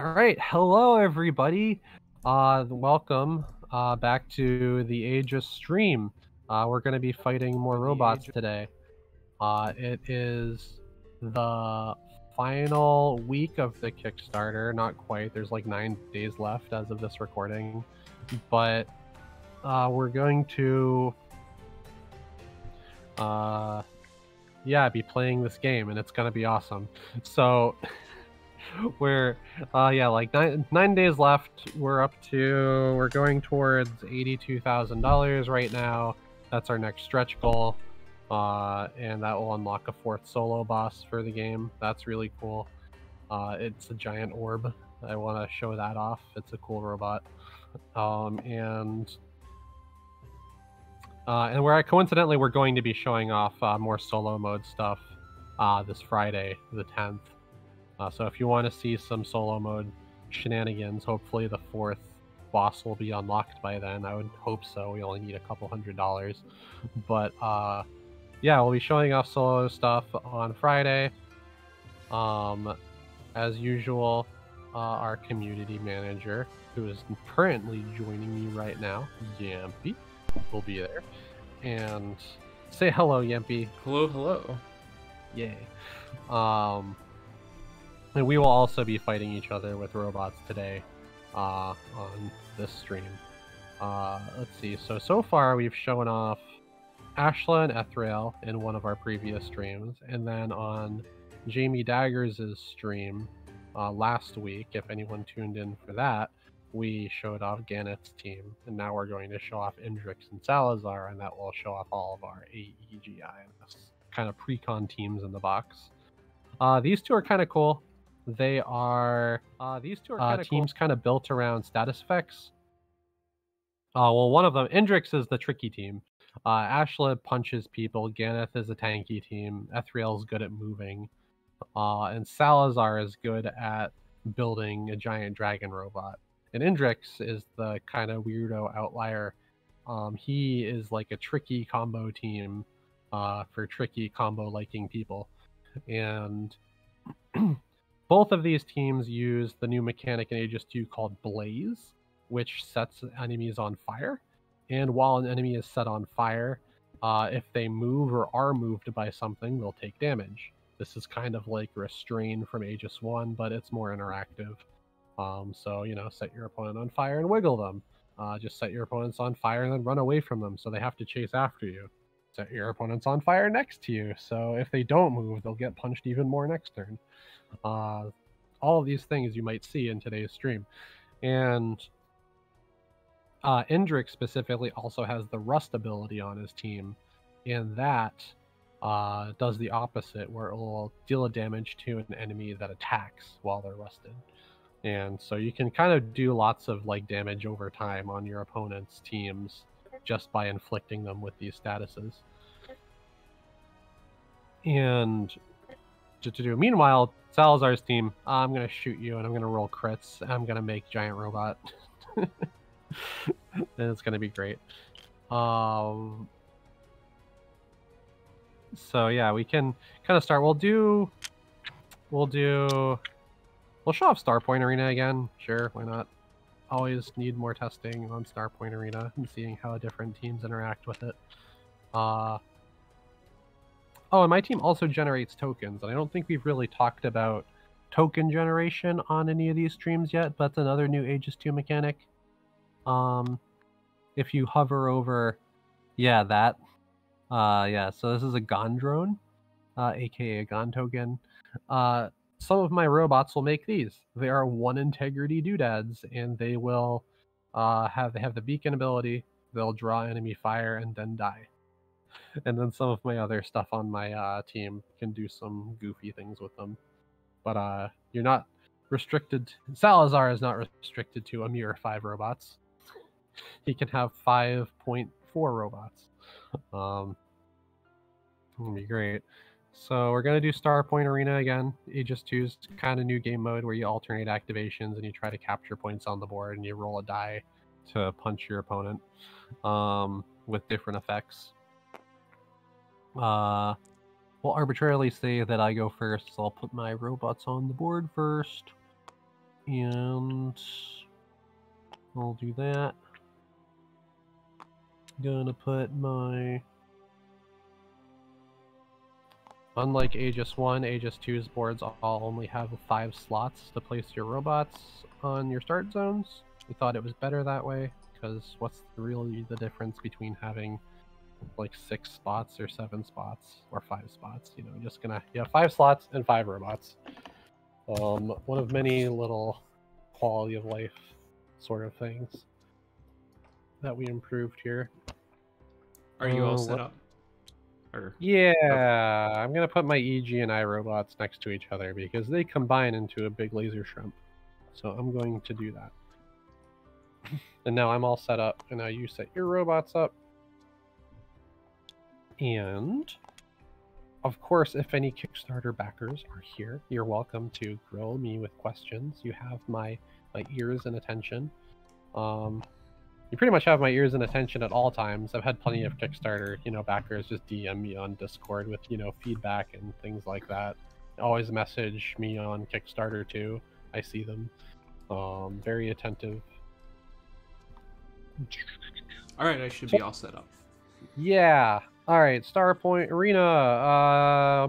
All right, hello everybody. Uh, welcome uh, back to the Aegis stream. Uh, we're going to be fighting more robots today. Uh, it is the final week of the Kickstarter. Not quite. There's like nine days left as of this recording, but uh, we're going to, uh, yeah, be playing this game, and it's going to be awesome. So. we're uh yeah like nine nine days left. We're up to we're going towards $82000 right now. That's our next stretch goal. Uh and that will unlock a fourth solo boss for the game. That's really cool. Uh it's a giant orb. I want to show that off. It's a cool robot. Um and uh, and where I coincidentally we're going to be showing off uh, more solo mode stuff uh, this Friday, the 10th. Uh, so if you want to see some solo mode shenanigans, hopefully the fourth boss will be unlocked by then. I would hope so. We only need a couple hundred dollars. But uh, yeah, we'll be showing off solo stuff on Friday. Um, as usual, uh, our community manager, who is currently joining me right now, Yampy, will be there. And say hello, Yampy. Hello, hello. Yay. Um, and we will also be fighting each other with robots today uh, on this stream. Uh, let's see. So, so far we've shown off Ashla and Ethrael in one of our previous streams. And then on Jamie Daggers' stream uh, last week, if anyone tuned in for that, we showed off Ganeth's team. And now we're going to show off Indrix and Salazar, and that will show off all of our AEGI kind of pre-con teams in the box. Uh, these two are kind of cool. They are uh, these two are uh, teams cool. kind of built around status effects. Uh, well, one of them, Indrix, is the tricky team. Uh, Ashla punches people. Ganeth is a tanky team. Ethrael's good at moving, uh, and Salazar is good at building a giant dragon robot. And Indrix is the kind of weirdo outlier. Um, he is like a tricky combo team uh, for tricky combo liking people, and Both of these teams use the new mechanic in Aegis 2 called Blaze, which sets enemies on fire. And while an enemy is set on fire, uh, if they move or are moved by something, they'll take damage. This is kind of like Restrain from Aegis 1, but it's more interactive. Um, so, you know, set your opponent on fire and wiggle them. Uh, just set your opponents on fire and then run away from them so they have to chase after you. Set your opponents on fire next to you, so if they don't move, they'll get punched even more next turn. Uh, all of these things you might see in today's stream. And uh, Indrix specifically also has the rust ability on his team, and that uh, does the opposite, where it will deal a damage to an enemy that attacks while they're rusted. And so you can kind of do lots of like damage over time on your opponent's teams just by inflicting them with these statuses. And to, to do. Meanwhile, Salazar's team, I'm gonna shoot you and I'm gonna roll crits. I'm gonna make giant robot. and it's gonna be great. Um. So yeah, we can kind of start. We'll do. We'll do. We'll show off Starpoint Arena again. Sure, why not? Always need more testing on Starpoint Arena and seeing how different teams interact with it. Uh, Oh, and my team also generates tokens, and I don't think we've really talked about token generation on any of these streams yet, but that's another new Aegis 2 mechanic. Um, if you hover over, yeah, that, uh, yeah, so this is a Gondrone, uh, aka a Gon token. Uh, some of my robots will make these. They are one integrity doodads, and they will uh, have they have the beacon ability. They'll draw enemy fire and then die and then some of my other stuff on my uh, team can do some goofy things with them. But uh, you're not restricted. Salazar is not restricted to a mere five robots. He can have five point four robots. Um, it'll be great. So we're gonna do Starpoint Arena again. Aegis 2's kind of new game mode where you alternate activations and you try to capture points on the board and you roll a die to punch your opponent um, with different effects. Uh, we'll arbitrarily say that I go first, so I'll put my robots on the board first. And I'll do that. Gonna put my Unlike Aegis 1, Aegis 2's boards all only have five slots to place your robots on your start zones. We thought it was better that way, because what's really the difference between having like six spots or seven spots or five spots? You know, just gonna you have five slots and five robots. Um, one of many little quality of life sort of things that we improved here. Are you all Uh, set what- up? Or Yeah, I'm gonna put my EG and I robots next to each other because they combine into a big laser shrimp. So I'm going to do that. and now I'm all set up, and now you set your robots up. And of course, if any Kickstarter backers are here, you're welcome to grill me with questions. You have my my ears and attention. Um, you pretty much have my ears and attention at all times. I've had plenty of Kickstarter, you know, backers just DM me on Discord with, you know, feedback and things like that. Always message me on Kickstarter too. I see them. Um, very attentive. all right, I should be all set up. Yeah. All right. Starpoint Arena. Uh,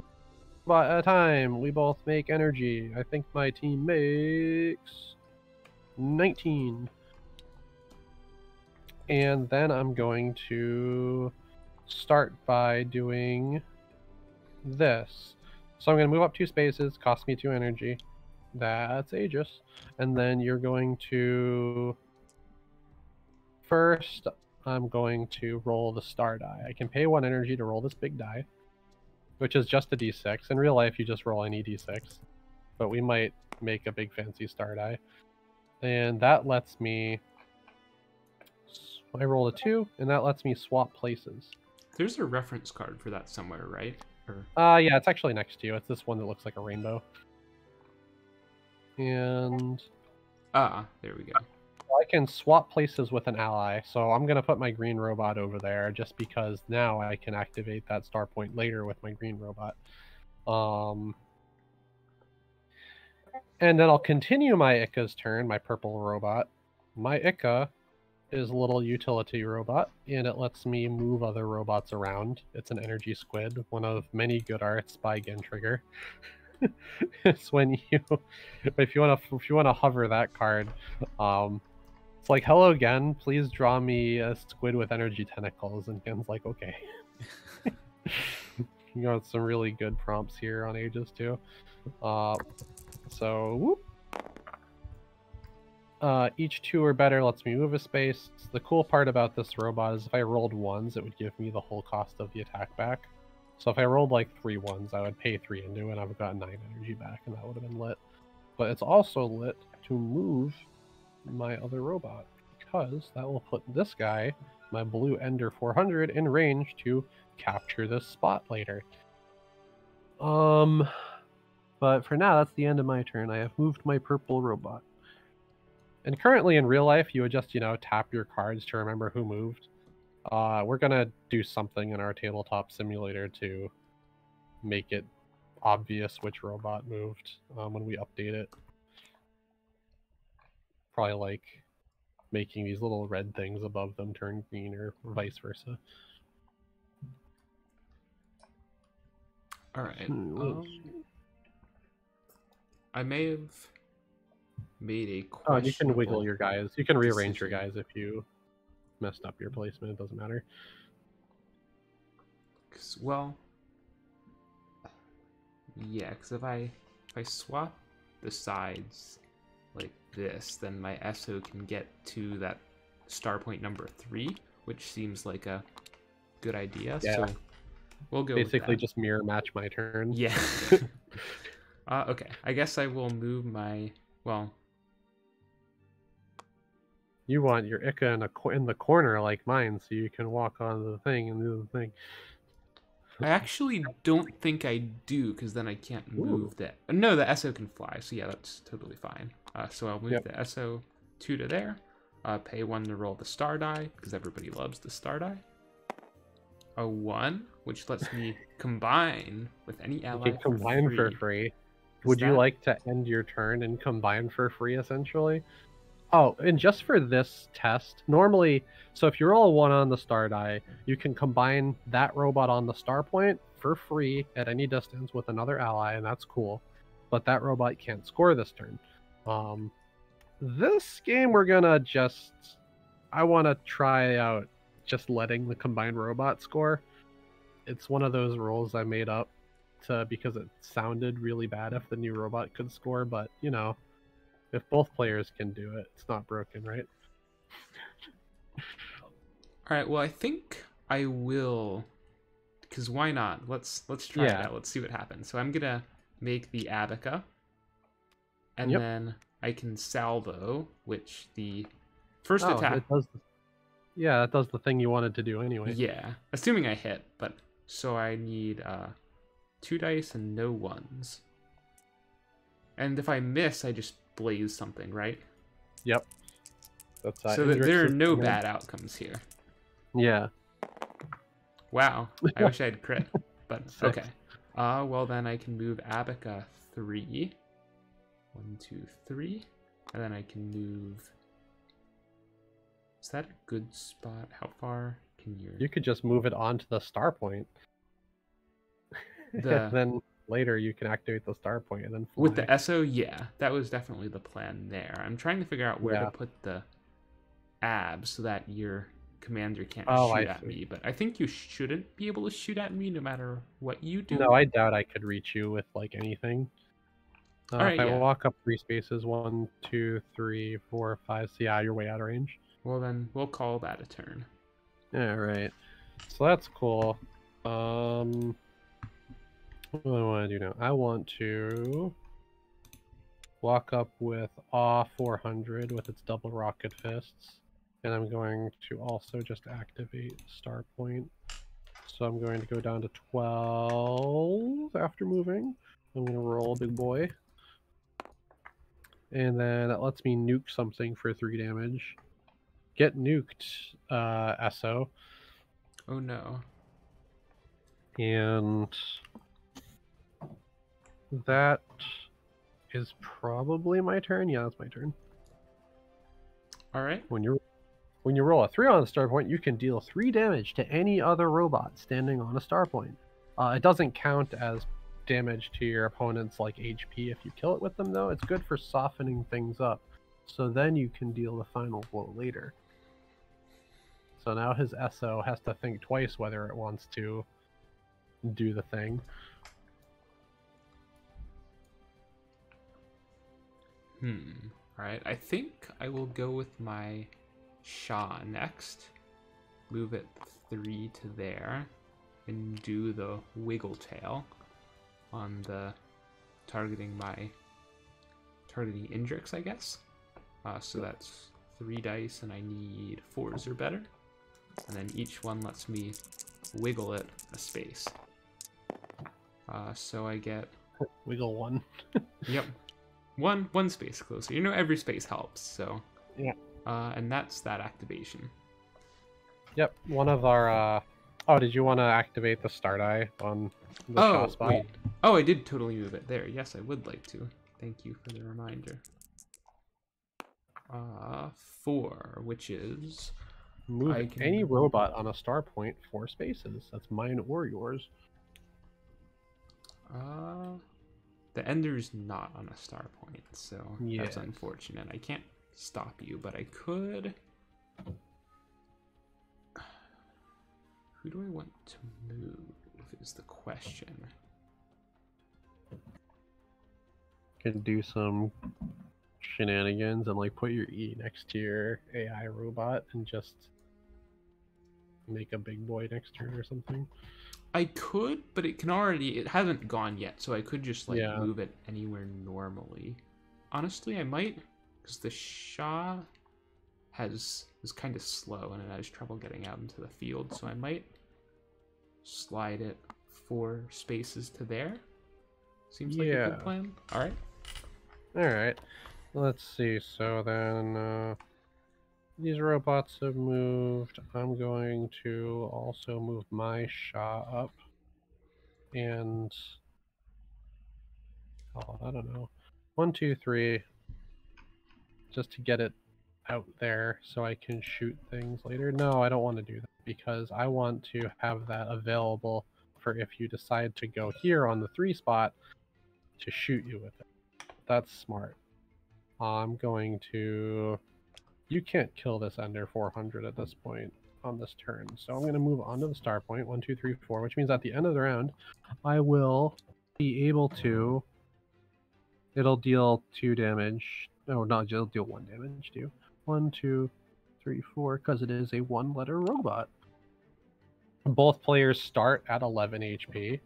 at a time, we both make energy. I think my team makes 19. And then I'm going to start by doing this. So I'm going to move up two spaces, cost me two energy. That's Aegis. And then you're going to. First, I'm going to roll the star die. I can pay one energy to roll this big die, which is just a d6. In real life, you just roll any d6, but we might make a big fancy star die. And that lets me. I roll a two, and that lets me swap places. There's a reference card for that somewhere, right? Or Uh, yeah, it's actually next to you. It's this one that looks like a rainbow. And ah, there we go. I can swap places with an ally, so I'm gonna put my green robot over there just because now I can activate that star point later with my green robot. Um, and then I'll continue my Ika's turn, my purple robot. My Ika is a little utility robot, and it lets me move other robots around. It's an energy squid, one of many good arts by Gentrigger. it's when you, if you want to, if you want to hover that card, um, it's like, hello again. Please draw me a squid with energy tentacles. And Gen's like, okay. you got some really good prompts here on Aegis too. Uh, so, whoop. Uh, each two or better lets me move a space. The cool part about this robot is if I rolled ones, it would give me the whole cost of the attack back. So if I rolled like three ones, I would pay three into it, and I would have gotten nine energy back, and that would have been lit. But it's also lit to move my other robot because that will put this guy, my blue Ender 400, in range to capture this spot later. Um, but for now, that's the end of my turn. I have moved my purple robot. And currently in real life, you would just, you know, tap your cards to remember who moved. Uh, we're gonna do something in our tabletop simulator to make it obvious which robot moved um, when we update it. Probably like making these little red things above them turn green or vice versa. All right. Hmm, Um, I may have made a Oh, you can wiggle your guys. You can rearrange your guys if you messed up your placement. It doesn't matter. 'Cause, well, yeah, because if I if I swap the sides like this, then my SO can get to that star point number three, which seems like a good idea. Yeah. So we'll go. with Basically, just mirror match my turn. yeah. uh, okay, I guess I will move my well. You want your Ika in, a, in the corner like mine, so you can walk on the thing and do the thing. I actually don't think I do, because then I can't Ooh. move that. No, the SO can fly, so yeah, that's totally fine. Uh, so I'll move Yep. the SO two to there. Uh, pay one to roll the star die, because everybody loves the star die. A one, which lets me combine with any You ally. can for combine for free. free. Would you like to end your turn and combine for free, essentially? Oh, and just for this test, normally, so if you roll a one on the star die, you can combine that robot on the star point for free at any distance with another ally, and that's cool. But that robot can't score this turn. Um, this game, we're gonna just. I want to try out just letting the combined robot score. It's one of those rules I made up to because it sounded really bad if the new robot could score, but you know, if both players can do it, it's not broken, right? All right. Well, I think I will, because why not? Let's let's try it Yeah. out. Let's see what happens. So I'm gonna make the Abaca, and Yep. then I can salvo, which the first Oh, attack. does. Yeah, that does the thing you wanted to do anyway. Yeah, assuming I hit, but so I need uh, two dice and no ones. And if I miss, I just blaze something, right? Yep. That's so that there are no command. bad outcomes here. Yeah. Wow, I wish I had crit, but Six. okay. Uh, well then I can move Abaca three. One, two, three, and then I can move. Is that a good spot? How far can you... You could just move it onto the star point. The- then later you can activate the star point and then fly. with the SO? Yeah, that was definitely the plan there. I'm trying to figure out where Yeah. to put the ab so that your commander can't Oh, I shoot at see. me. But I think you shouldn't be able to shoot at me no matter what you do. No, I doubt I could reach you with like anything. Uh, if I yeah. walk up three spaces, one, two, three, four, five. So yeah, you're way out of range. Well then we'll call that a turn. Yeah, right. So that's cool. Um, what do I want to do now? I want to walk up with Awe 400 with its double rocket fists, and I'm going to also just activate Star Point. So I'm going to go down to 12 after moving. I'm going to roll a big boy. And then that lets me nuke something for 3 damage. Get nuked, uh, SO. Oh no. And that is probably my turn. Yeah, that's my turn. All right. When you when you roll a three on a star point, you can deal three damage to any other robot standing on a star point. Uh, it doesn't count as damage to your opponent's like HP if you kill it with them, though. It's good for softening things up, so then you can deal the final blow later. So now his SO has to think twice whether it wants to do the thing. Hmm. All right. I think I will go with my Shaw next. Move it three to there, and do the wiggle tail on the targeting my targeting Indrix, I guess. Uh, so that's three dice, and I need fours or better. And then each one lets me wiggle it a space. Uh, so I get Wiggle one. Yep. One one space closer. You know every space helps, so Yeah. Uh, and that's that activation. Yep, one of our. uh Oh, did you want to activate the star die on the oh spot? wait. Oh, I did totally move it there. Yes, I would like to. Thank you for the reminder. Uh, four, which is Move can- any robot on a star point four spaces. That's mine or yours. uh, the Ender's not on a star point, so that's unfortunate. I can't stop you, but I could. Who do I want to move? Is the question. Can do some shenanigans and like put your E next to your AI robot and just make a big boy next turn or something. I could, but it can already. It hasn't gone yet, so I could just like Yeah. move it anywhere normally. Honestly, I might, because the Shah has is kind of slow and it has trouble getting out into the field, so I might slide it four spaces to there. Seems like a good plan. All right. All right. Let's see. So then uh, these robots have moved. I'm going to also move my Shaw up. And it? I don't know. One, two, three. Just to get it out there so I can shoot things later. No, I don't want to do that because I want to have that available for if you decide to go here on the three spot to shoot you with it. That's smart. I'm going to... You can't kill this Ender 400 at this point on this turn. So I'm going to move on to the star point, one, two, three, four, which means at the end of the round, I will be able to... It'll deal two damage. No, not it'll deal one damage to. One, two, three, four, because it is a one-letter robot. Both players start at 11 HP,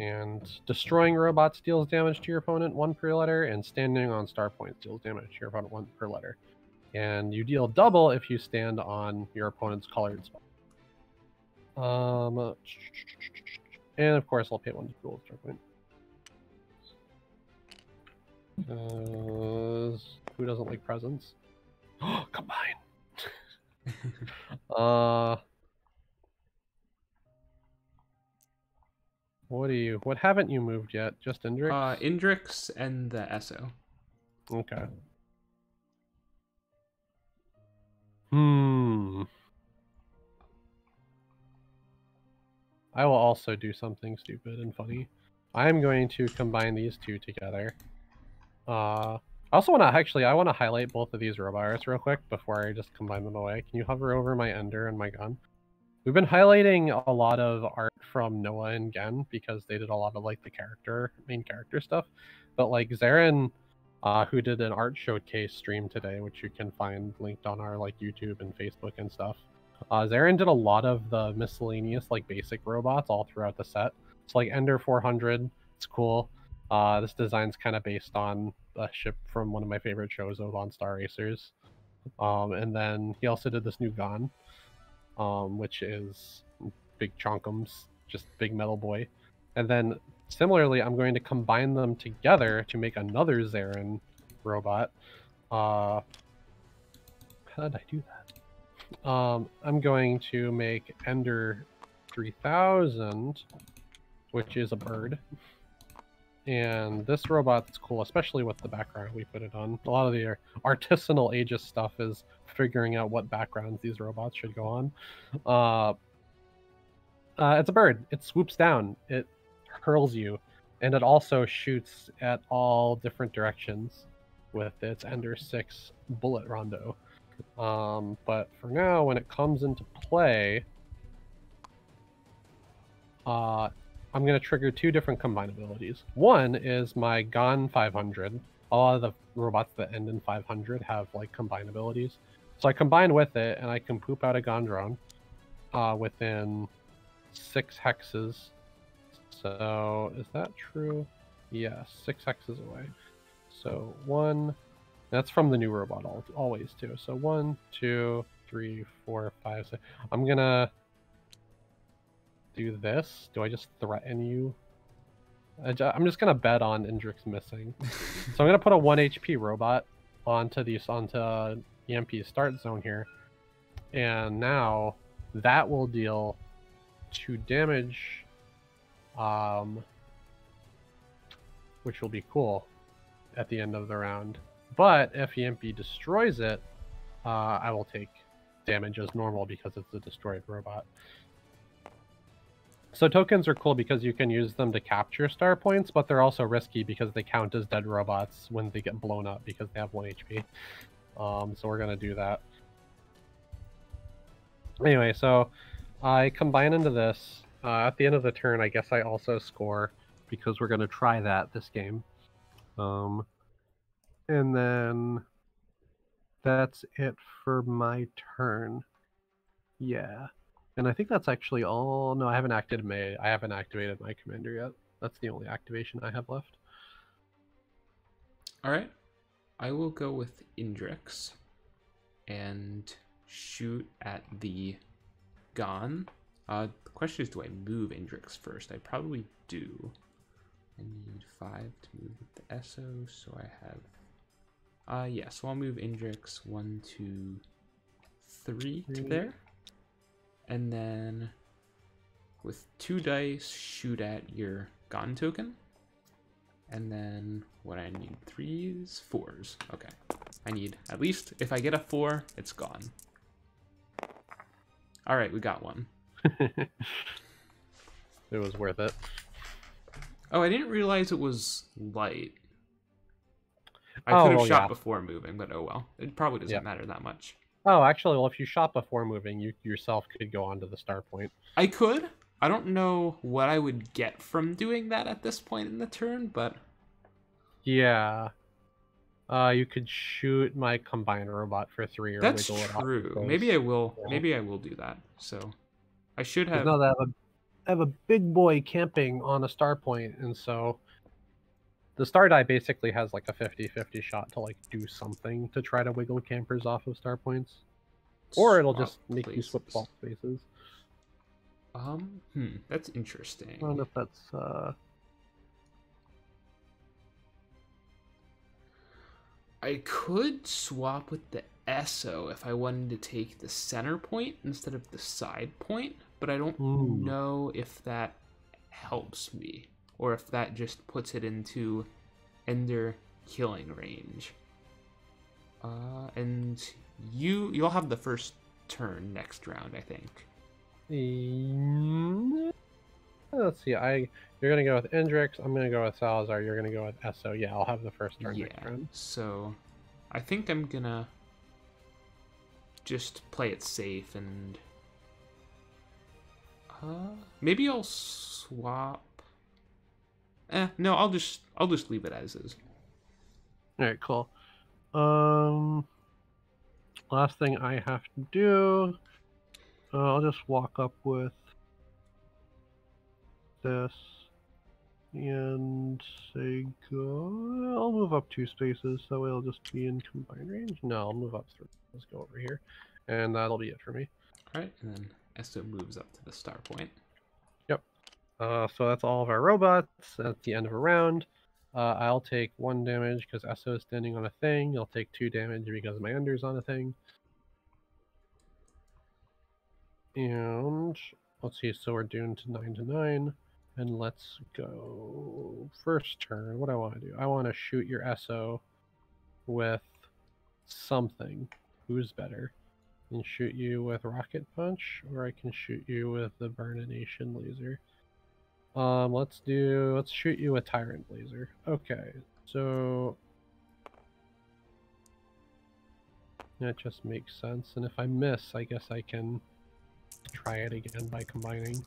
and destroying robots deals damage to your opponent one per letter, and standing on star points deals damage to your opponent one per letter. And you deal double if you stand on your opponent's colored spot. Um, and of course, I'll pay one to cool star point. Uh, who doesn't like presents? Oh, Combine. uh, what do you? What haven't you moved yet? Just Indrix. Uh, Indrix and the Esso. Okay. Hmm. I will also do something stupid and funny. I am going to combine these two together. Uh, I also want to actually, I want to highlight both of these robots real quick before I just combine them away. Can you hover over my ender and my gun? We've been highlighting a lot of art from Noah and Gen because they did a lot of like the character, main character stuff. But like Zarin, uh, who did an art showcase stream today, which you can find linked on our like YouTube and Facebook and stuff. Uh, Zarin did a lot of the miscellaneous like basic robots all throughout the set. It's like Ender 400. It's cool. Uh, this design's kind of based on a ship from one of my favorite shows, Oban Star Racers. Um, and then he also did this new gun, um, which is Big Chonkums, just big metal boy. And then similarly, I'm going to combine them together to make another Zarin robot. Uh, how did I do that? Um, I'm going to make Ender 3000, which is a bird. And this robot's cool, especially with the background we put it on. A lot of the artisanal Aegis stuff is figuring out what backgrounds these robots should go on. Uh, uh, it's a bird. It swoops down. It hurls you, and it also shoots at all different directions with its Ender 6 bullet rondo. Um, but for now, when it comes into play, uh, I'm going to trigger two different combine abilities. One is my Gon 500. A lot of the robots that end in 500 have like combine abilities. So I combine with it and I can poop out a Gondrone uh, within six hexes. So is that true? Yes, six hexes away. So one, that's from the new robot always too. So one, two, three, four, five, six. I'm gonna do this? Do I just threaten you? I'm just gonna bet on Indrix missing. so I'm gonna put a one HP robot onto these onto EMP start zone here, and now that will deal two damage, um, which will be cool at the end of the round. But if EMP destroys it, uh, I will take damage as normal because it's a destroyed robot. So tokens are cool because you can use them to capture star points, but they're also risky because they count as dead robots when they get blown up because they have 1 HP. Um, so we're going to do that. Anyway, so I combine into this. Uh, at the end of the turn, I guess I also score because we're going to try that this game. Um, and then that's it for my turn. Yeah. And I think that's actually all. No, I haven't activated my. I haven't activated my commander yet. That's the only activation I have left. All right, I will go with Indrix and shoot at the Gon. Uh, the question is, do I move Indrix first? I probably do. I need five to move with the Esso, so I have. Uh, yeah, so I'll move Indrix one, two, three, three. to there and then with two dice, shoot at your gun token. And then what I need threes, fours. Okay. I need at least if I get a four, it's gone. All right, we got one. it was worth it. Oh, I didn't realize it was light. I Oh, could have well, shot yeah. before moving, but oh well. It probably doesn't Yeah. matter that much. Oh, actually, well, if you shot before moving, you yourself could go onto the star point. I could. I don't know what I would get from doing that at this point in the turn, but Yeah. Uh, you could shoot my combined robot for three or that's wiggle it off true. Maybe I will. Yeah. Maybe I will do that. So I should have. that I have, a, I have a big boy camping on a star point, and so the star die basically has like a 50-50 shot to like do something to try to wiggle campers off of star points, or it'll just make you swap places. swap spaces. Um, hmm, that's interesting. I don't know if that's uh, I could swap with the ESO if I wanted to take the center point instead of the side point, but I don't Ooh. know if that helps me or if that just puts it into Ender killing range. Uh, and you you'll have the first turn next round, I think. Mm, Let's see. I you're gonna go with Indrix. I'm gonna go with Salazar. You're gonna go with Esso. Yeah, I'll have the first turn next round. So, I think I'm gonna just play it safe and uh maybe I'll swap. Eh, no, I'll just I'll just leave it as is. All right, cool. Um, last thing I have to do. Uh, I'll just walk up with this and say go. I'll move up two spaces, so it'll just be in combined range. No, I'll move up three. Let's go over here, and that'll be it for me. All right, and then Esso moves up to the star point. Uh, so that's all of our robots at the end of a round. Uh, I'll take one damage because Esso is standing on a thing. I'll take two damage because my Ender's on a thing. And let's see, so we're doomed to 9 to 9. And let's go first turn. What do I want to do? I want to shoot your Esso with something. Who's better? Can shoot you with Rocket Punch, or I can shoot you with the Burnination Laser. Um, let's do. Let's shoot you a tyrant laser. Okay, so that just makes sense. And if I miss, I guess I can try it again by combining.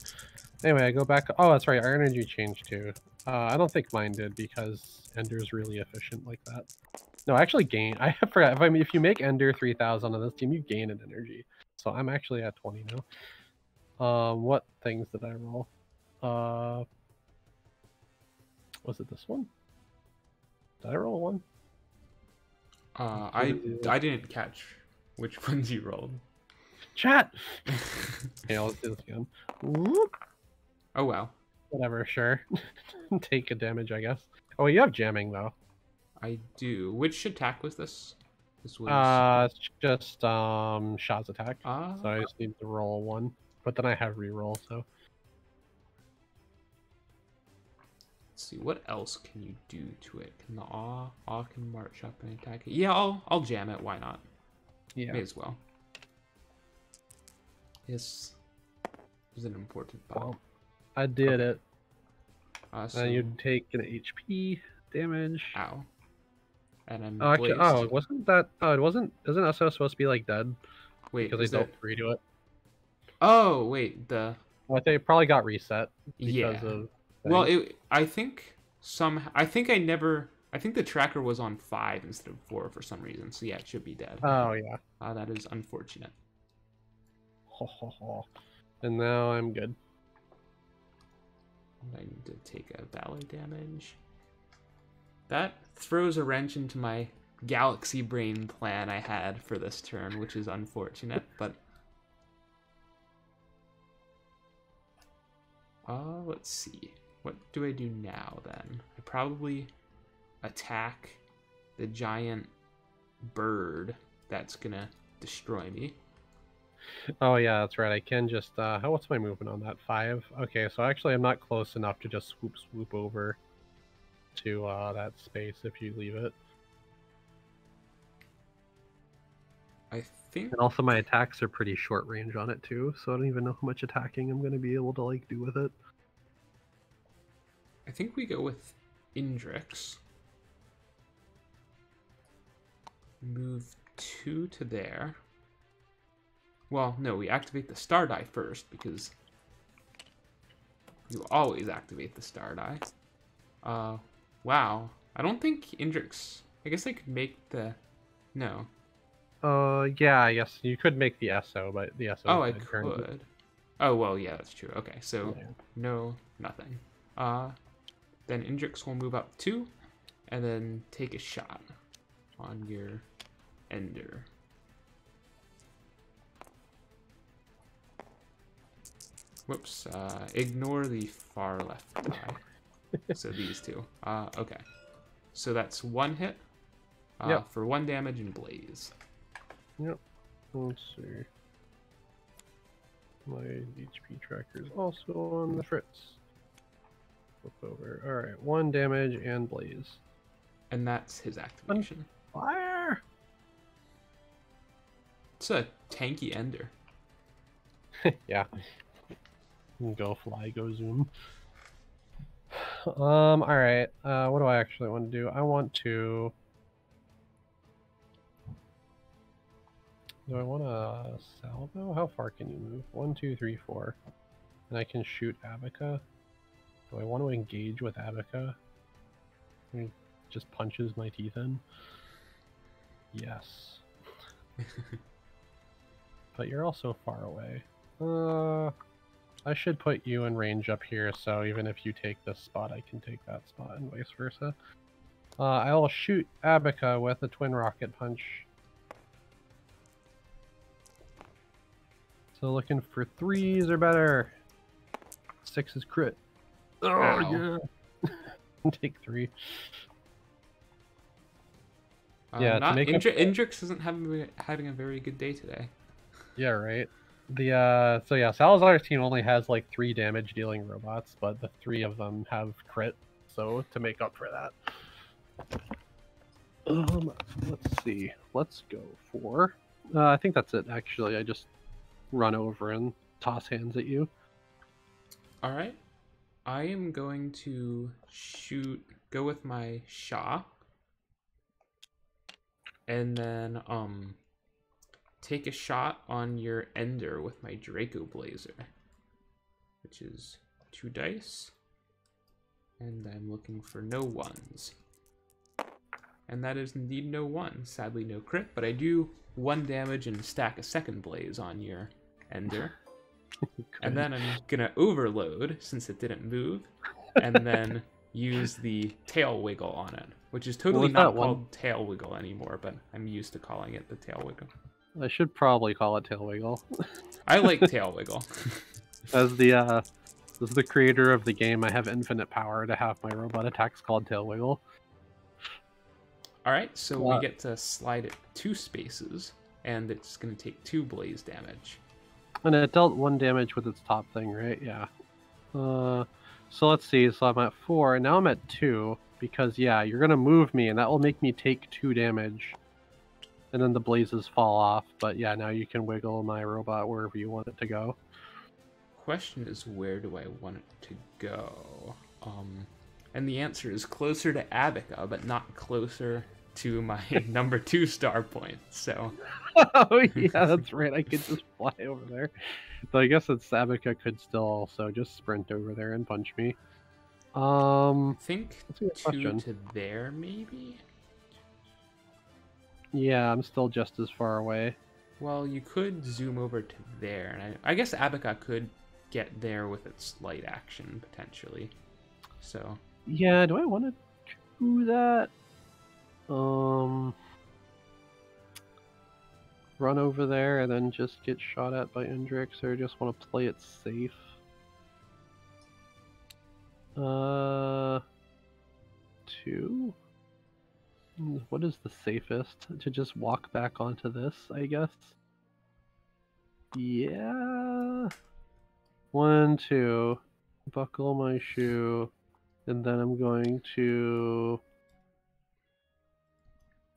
Anyway, I go back. Oh, that's right. Our energy changed too. Uh, I don't think mine did because Ender's really efficient like that. No, I actually gain. I forgot. If I mean, if you make Ender three thousand on this team, you gain an energy. So I'm actually at twenty now. Um, what things did I roll? Uh, was it this one? Did I roll one? Uh, I. I didn't catch which ones you rolled. Chat. Okay, let's do this again. Whoop. oh wow, Whatever, sure. Take a damage, I guess. Oh, you have jamming though. I do. Which attack was this? This was. Uh, it's just um Shah's attack. ah, So I just need to roll one, but then I have reroll. So Let's see, what else can you do to it? Can the awe awe can march up and attack it? Yeah, I'll I'll jam it. Why not? yeah. May as well. This is an important bomb. Well, I did it. Uh, so, Uh, you take an HP damage. ow. And I'm Oh, actually, oh, wasn't that? Oh, it wasn't. Isn't Esso supposed to be like dead wait, because they that- don't redo it? Oh, wait, the Well, they probably got reset because yeah. of. Well, it, I think some. I think I never. I think the tracker was on five instead of four for some reason. So yeah, it should be dead. Oh yeah. Uh, that is unfortunate. Ho, ho, ho. And now I'm good. I need to take a valor damage. That throws a wrench into my galaxy brain plan I had for this turn, which is unfortunate, but. Uh, let's see. What do I do now then? I probably attack the giant bird that's gonna destroy me. Oh yeah, that's right. I can just. uh how- What's my movement on that? Five. Okay, so actually I'm not close enough to just swoop swoop over to uh, that space if you leave it. I think And also my attacks are pretty short range on it too, so I don't even know how much attacking I'm gonna be able to like do with it. I think we go with Indrix. Move two to there. Well, no, we activate the star die first because you always activate the star die. Uh, wow. I don't think Indrix. I guess I could make the. No. Uh, yeah, I guess you could make the SO, but the SO. Oh, I could. Oh well, yeah, that's true. Okay, so Yeah. no, nothing. Uh, then Indrix will move up two, and then take a shot on your Ender. Whoops. Uh, ignore the far left die. So these two. Uh, okay. So that's one hit. Uh, Yep. For one damage and blaze. Yep. Let's see. My HP tracker is also on the fritz. Flip over. Alright, one damage and blaze. And that's his activation. Fire! It's a tanky Ender. yeah. Go fly, go zoom. Um, alright. Uh, what do I actually want to do? I want to. Do I want to salvo? How far can you move? One, two, three, four. And I can shoot Abaca. Do I want to engage with Abaca? He just punches my teeth in. Yes. but you're also far away. Uh, I should put you in range up here, so even if you take this spot, I can take that spot, and vice versa. Uh, I will shoot Abaca with a twin rocket punch. So looking for threes or better. Six is crit. Oh Ow. yeah. take three. Uh, Yeah, not up Indri- for- Indrix isn't having having a very good day today. Yeah, right. The uh so yeah, Salazar's team only has like three damage dealing robots, but the three of them have crit, so to make up for that. Um let's see. Let's go for uh, I think that's it actually. I just run over and toss hands at you. All right, I am going to shoot. Go with my Shah, and then um, take a shot on your Ender with my Draco Blazer, which is two dice, and I'm looking for no ones. And that is indeed no one. Sadly, no crit, but I do one damage and stack a second blaze on your Ender. And then I'm gonna overload since it didn't move, and then use the tail wiggle on it, which is totally was not that one? called tail wiggle anymore, but I'm used to calling it the tail wiggle. I should probably call it tail wiggle. I like tail wiggle. As the uh as the creator of the game, I have infinite power to have my robot attacks called tail wiggle. All right, so we get to slide it two spaces, and it's gonna take two blaze damage. And it dealt one damage with its top thing, right? Yeah. Uh, so let's see. So I'm at four, and now I'm at two because yeah, you're gonna move me, and that will make me take two damage. And then the blazes fall off. But yeah, now you can wiggle my robot wherever you want it to go. Question is, where do I want it to go? Um, and the answer is closer to Abaca, but not closer to my number two star point. So oh yeah, that's right. I could just fly over there. So I guess it's Sabica could still also just sprint over there and punch me. Um, I think That's a good two question. to there, maybe. Yeah, I'm still just as far away. Well, you could zoom over to there, and I, I guess Abaca could get there with its light action potentially. So Yeah, do I want to do that? Um, run over there and then just get shot at by Indrix, or just want to play it safe? Uh, two. What is the safest? To just walk back onto this, I guess. Yeah. One, two. Buckle my shoe. And then I'm going to.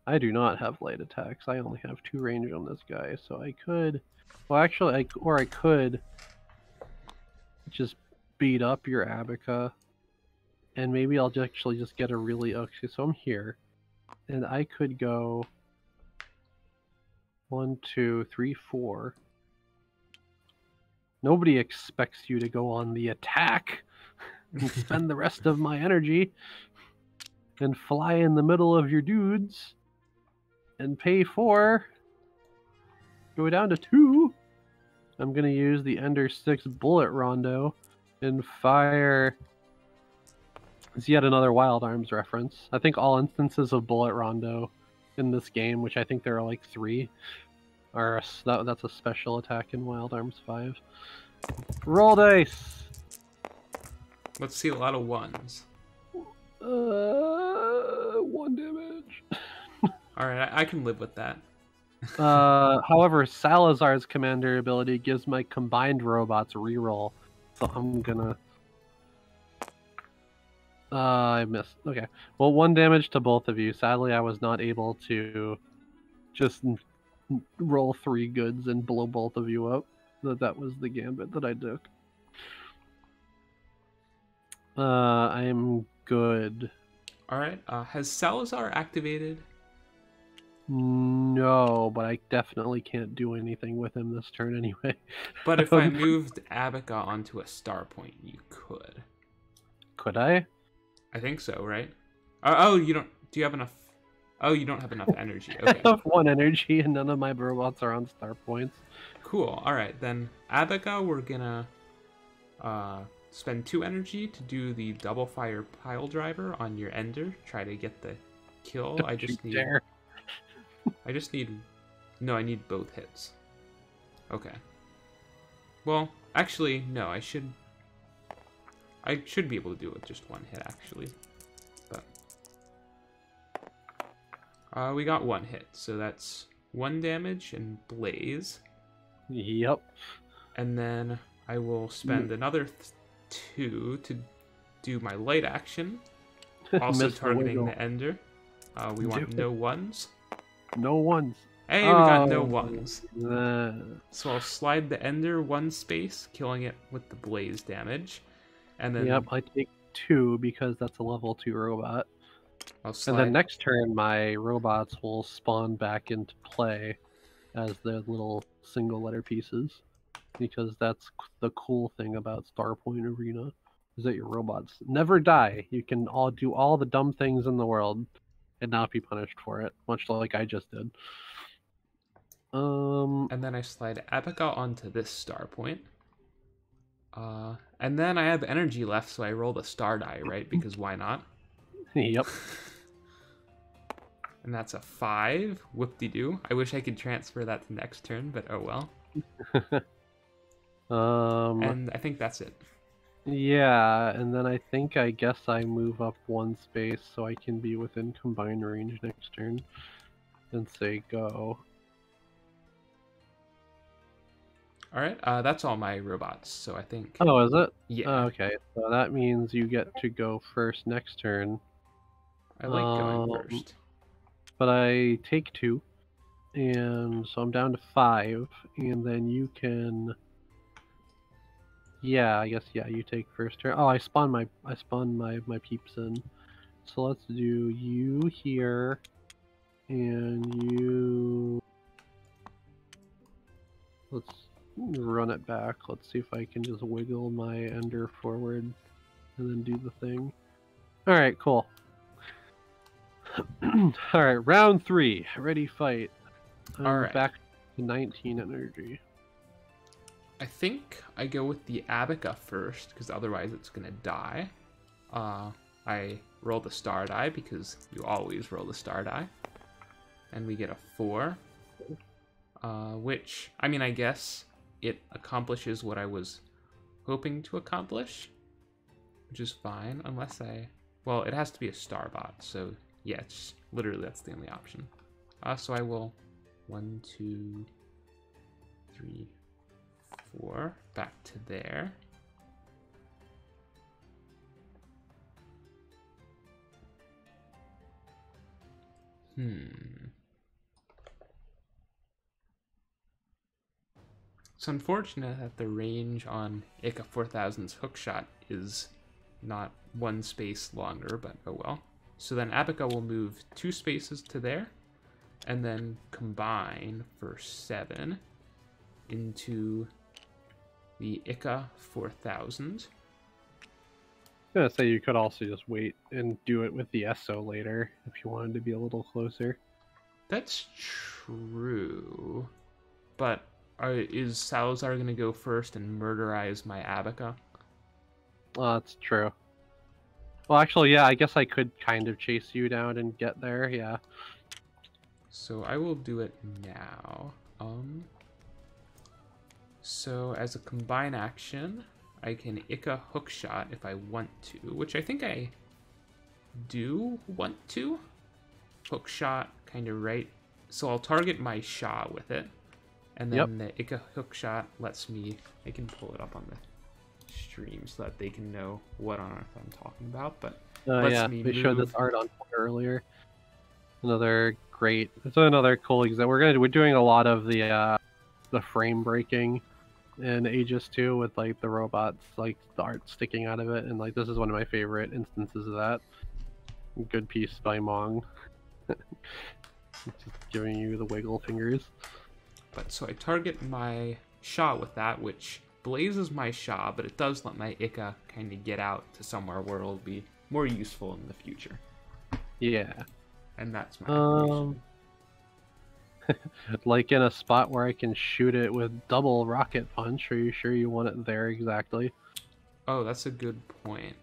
I do not have light attacks. I only have two range on this guy, so I could. Well, actually, I or I could just beat up your Abaca, and maybe I'll actually just get a really okay. So I'm here, and I could go one, two, three, four. Nobody expects you to go on the attack and spend the rest of my energy and fly in the middle of your dudes and pay four. Go down to two. I'm gonna use the Ender 6 bullet rondo and fire. It's yet another Wild Arms reference. I think all instances of bullet rondo in this game, which I think there are like three, are a that, that's a special attack in Wild Arms 5. Roll dice. Let's see a lot of ones. Uh, one damage. All right, I, I can live with that. Uh, however, Salazar's commander ability gives my combined robots reroll, so I'm gonna. Uh, I missed. Okay. Well, one damage to both of you. Sadly, I was not able to just roll three goods and blow both of you up. That that was the gambit that I took. Uh, I am good. All right, uh, has Salazar activated? No, but I definitely can't do anything with him this turn anyway. But if I moved Abaca onto a star point, you could. Could I? I think so, right? Oh, oh, you don't. Do you have enough? Oh, you don't have enough energy. I have one energy and none of my robots are on star points. cool. All right, then Abaca, we're gonna uh, spend two energy to do the double fire pile driver on your Ender. Try to get the kill. I Don't you just need. dare. I just need. No, I need both hits. Okay. Well, actually, no. I should. I should be able to do it with just one hit, actually. But. Uh, we got one hit, so that's one damage and blaze. Yep. And then I will spend another th- two to do my light action, also Missed the targeting the ender. Uh, we want no ones. No ones. Hey, we got no Oh. ones. Uh, So I'll slide the Ender one space, killing it with the blaze damage. And then yep, I take two because that's a level two robot. And then next turn, my robots will spawn back into play as the little single letter pieces. Because that's the cool thing about Starpoint Arena is that your robots never die. You can all do all the dumb things in the world and not be punished for it, much like I just did. Um, and then I slide Abaca onto this star point. Uh, and then I have energy left, so I roll the star die, right? Because why not? yep. And that's a five. Whoop de doo. I wish I could transfer that to next turn, but oh well. Um, And I think that's it. yeah, and then I think I guess I move up one space so I can be within combined range next turn, and say go. All right. Uh, that's all my robots. So I think. Oh, is it? yeah. Oh, okay, so that means you get to go first next turn, I like going um, first. but I take two, and so I'm down to five, and then you can. Yeah, I guess yeah, you take first turn. Oh, I spawn my I spawn my my peeps in. So let's do you here, and you. Let's run it back. Let's see if I can just wiggle my ender forward, and then do the thing. All right, cool. All right, round three. Ready, fight. I'm All right. back to 19 energy. I think I go with the Abaca first, because otherwise it's gonna die. Uh, I roll the star die because you always roll the star die, and we get a four. Uh, which I mean, I guess it accomplishes what I was hoping to accomplish, which is fine, unless I... Well, it has to be a starbot, so yeah, it's literally that's the only option. Uh, so I will one, two, three, four, back to there. Hmm. It's unfortunate that the range on Ika 4000's hookshot is not one space longer, but oh well. So then Abaca will move two spaces to there, and then combine for seven into the Ika 4000. I was gonna say you could also just wait and do it with the Esso later if you wanted to be a little closer. That's true. But are, is Salazar gonna go first and murderize my Abaca? Oh, that's true. Well, actually, yeah, I guess I could kind of chase you down and get there, yeah. So I will do it now. Um. So as a combine action, I can Ika hookshot if I want to, which I think I do want to. Hookshot kind of right. So I'll target my Shaw with it. And then Yep. the hook shot lets me, I can pull it up on the stream so that they can know what on earth I'm talking about. But Uh, Lets yeah, me we showed this art on Twitter earlier. Another great. It's another cool example. We're gonna we're doing a lot of the uh, the frame breaking in Aegis 2 with like the robots, like the art sticking out of it, and like this is one of my favorite instances of that. Good piece by Mong. Just giving you the wiggle fingers. But so I target my Sha with that, which blazes my Sha, but it does let my Ika kind of get out to somewhere where it'll be more useful in the future. Yeah. And that's my. Um, like in a spot where I can shoot it with double rocket punch. Are you sure you want it there exactly? Oh, that's a good point.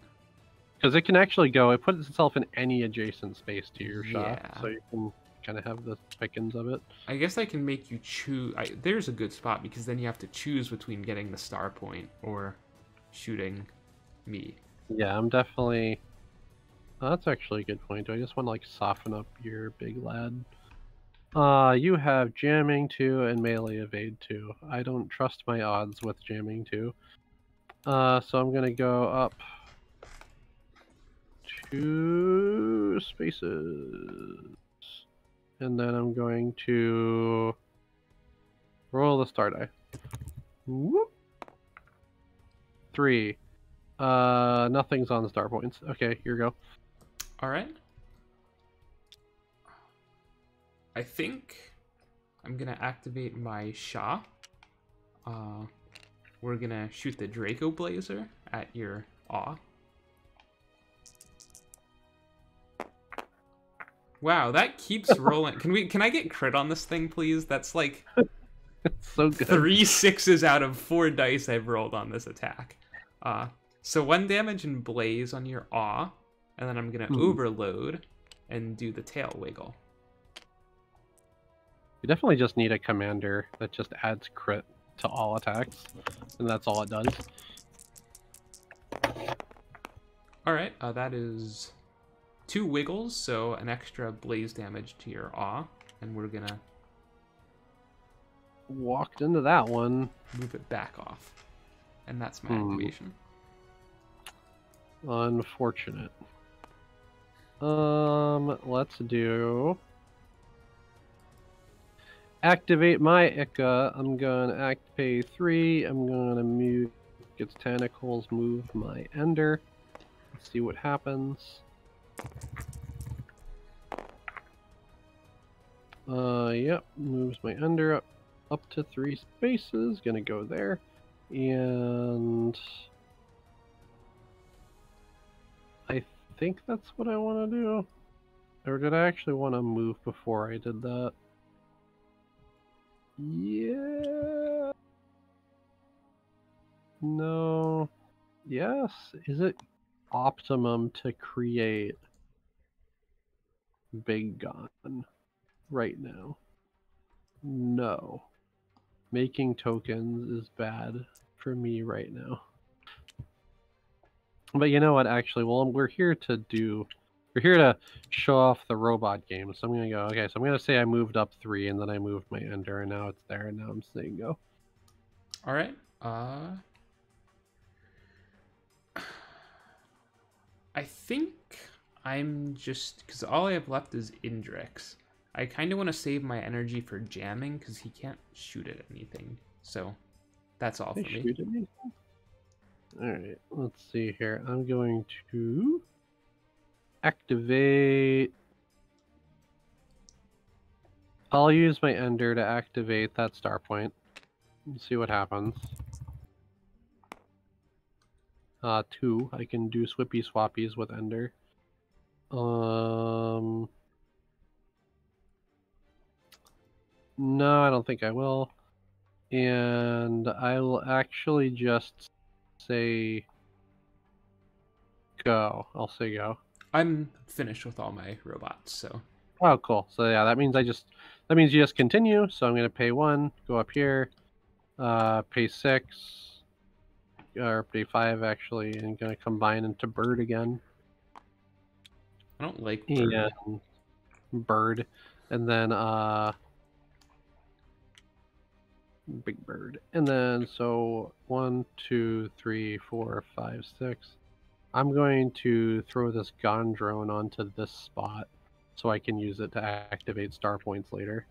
Because it can actually go. It puts itself in any adjacent space to your shot, Yeah. so you can kind of have the pickings of it. I guess I can make you choose. I, there's a good spot because then you have to choose between getting the star point or shooting me. Yeah, I'm definitely. Oh, that's actually a good point. Do I just want to like soften up your big lad? Uh, you have jamming two and melee evade two. I don't trust my odds with jamming two. Uh, so I'm gonna go up two spaces, and then I'm going to roll the star die. Whoop. Three. Uh, nothing's on the star points. Okay, here we go. All right. I think I'm gonna activate my Sha. Uh, we're gonna shoot the Draco Blazer at your Awe. Wow, that keeps rolling. Can we? Can I get crit on this thing, please? That's like It's so good. three sixes out of four dice I've rolled on this attack. Uh, so one damage and blaze on your awe, and then I'm gonna Mhm. overload and do the tail wiggle. You definitely just need a commander that just adds crit to all attacks, and that's all it does. All right, uh, that is two wiggles, so an extra blaze damage to your awe, and we're gonna Walked into that one. move it back off, and that's my Hmm. activation. Unfortunate. Um, let's do. Activate my Ika. I'm gonna act pay three. I'm gonna move its tentacles, move my Ender. Let's see what happens. Uh, yep, moves my Ender up, up to three spaces. Gonna go there. And I think that's what I want to do. Or did I actually want to move before I did that? Yeah. No. Yes. Is it optimum to create Big Gun right now? No. Making tokens is bad for me right now. But you know what? Actually, well, we're here to do. We're here to show off the robot game. So I'm gonna go. Okay, so I'm gonna say I moved up three, and then I moved my ender, and now it's there, and now I'm saying go. All right. Uh, I think I'm just because all I have left is Indrix. I kind of want to save my energy for jamming because he can't shoot at anything. So that's all for me. shoot at anything? All right, let's see here. I'm going to activate. I'll use my ender to activate that star point. and see what happens. Uh, two. I can do swippy swappies with ender. Um. No, I don't think I will. And I will actually just say go. I'll say go. I'm finished with all my robots, so Oh, cool. So yeah, that means I just that means you just continue. So I'm gonna pay one, go up here, uh, pay six, or pay five actually, and gonna combine into bird again. I don't like. bird. and bird, and then uh, big bird, and then so one, two, three, four, five, six. I'm going to throw this Gondrone onto this spot, so I can use it to activate star points later,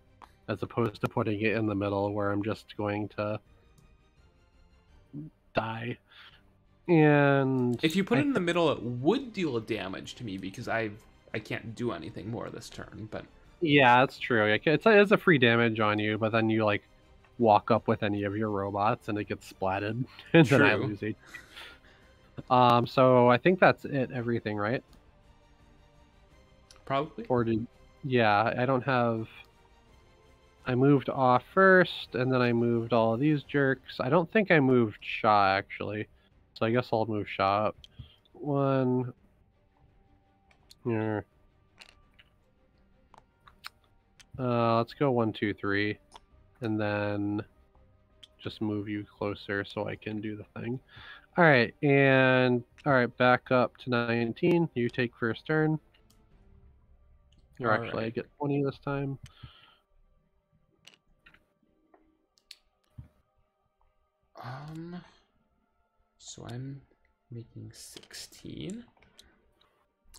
as opposed to putting it in the middle where I'm just going to die. And If you put I it in the middle, it would deal damage to me because I I can't do anything more this turn. But Yeah, that's true. It's a, it's a free damage on you, but then you like walk up with any of your robots and it gets splatted, and then I lose HP. Um, so I think that's it. Everything, right? probably Or did? Yeah, I don't have. I moved off first, and then I moved all of these jerks. I don't think I moved Shaw actually, so I guess I'll move Shaw up. One. Here. Uh, let's go one, two, three, and then just move you closer so I can do the thing. All right, and all right, back up to 19. You take first turn. Or actually, I get 20 this time. um. So I'm making sixteen.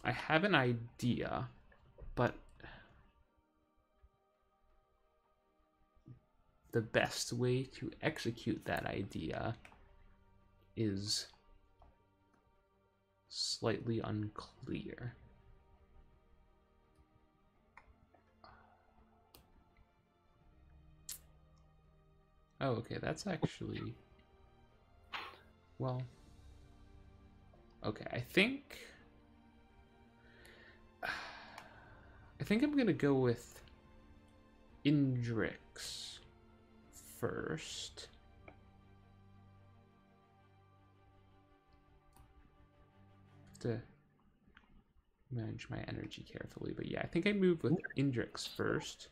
I have an idea, but the best way to execute that idea is slightly unclear. Oh, okay, that's actually. Well. Okay, I think. I think I'm gonna go with Indrix first. to manage my energy carefully, but yeah, I think I move with Indrix first.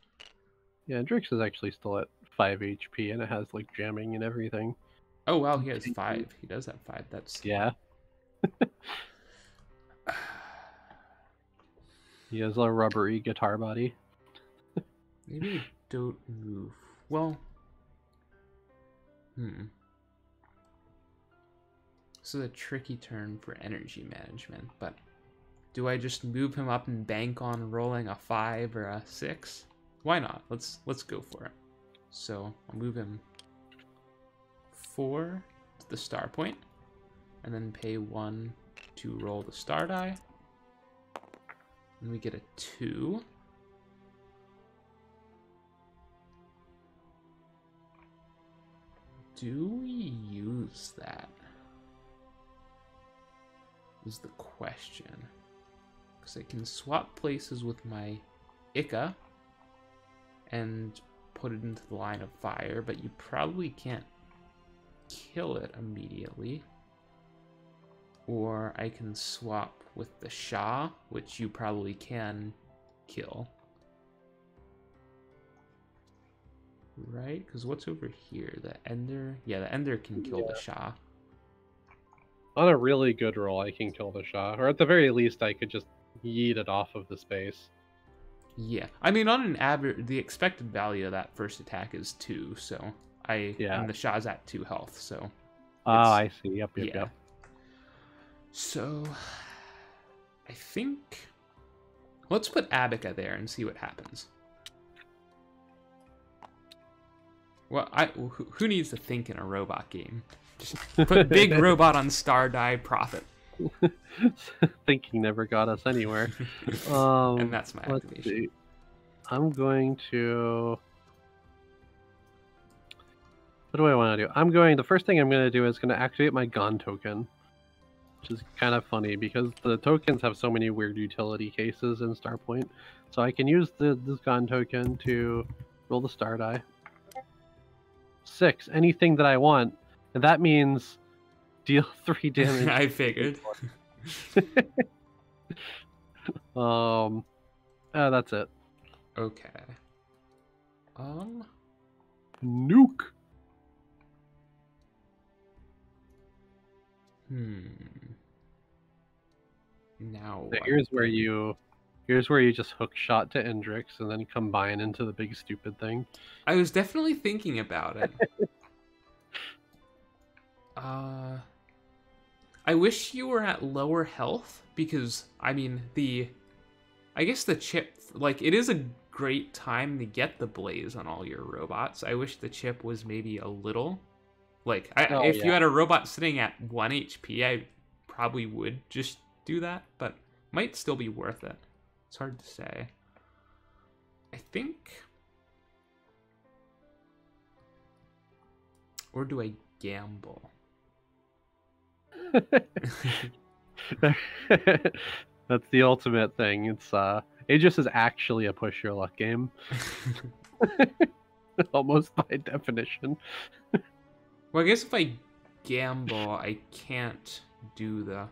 Yeah, Indrix is actually still at 5 HP, and it has like jamming and everything. Oh wow, he has five. He does have five. That's Yeah, he has a rubbery guitar body. Maybe don't move. Well, hmm. This is a tricky turn for energy management, but do I just move him up and bank on rolling a five or a six? Why not? Let's let's go for it. So I'll move him four to the star point, and then pay one to roll the star die. And we get a two. Do we use that? Is the question. Because I can swap places with my Ica and put it into the line of fire, but you probably can't kill it immediately. Or I can swap with the Shah, which you probably can kill. Right? Because what's over here? The Ender? Yeah, the Ender can kill the Shah. On a really good roll, I can kill the Shah, or at the very least, I could just yeet it off of the space. Yeah, I mean, on an average, the expected value of that first attack is two, so I yeah. And the Shah's at two health, so. Ah, I see. Yep, yep, yeah. yep. So, I think let's put Abaca there and see what happens. Well, I who needs to think in a robot game? Just put big robot on star die profit. Thinking never got us anywhere. Um, and that's my activation. See. I'm going to what do I want to do? I'm going. The first thing I'm going to do is going to activate my gun token, which is kind of funny because the tokens have so many weird utility cases in Starpoint. So I can use the this gun token to roll the star die. Six, anything that I want, and that means deal three damage. I figured. um, uh, that's it. Okay. Um. Nuke. Hmm. Now. So here's where you here's where you just hook shot to Indrix and then combine into the big stupid thing. I was definitely thinking about it. uh I wish you were at lower health because I mean the I guess the chip like it is a great time to get the blaze on all your robots. I wish the chip was maybe a little like I, Oh, if you had a robot sitting at 1 HP, I probably would just do that, but might still be worth it. It's hard to say. I think or do I gamble? That's the ultimate thing. It's uh Aegis is actually a push your luck game. Almost by definition. Well, I guess if I gamble, I can't do the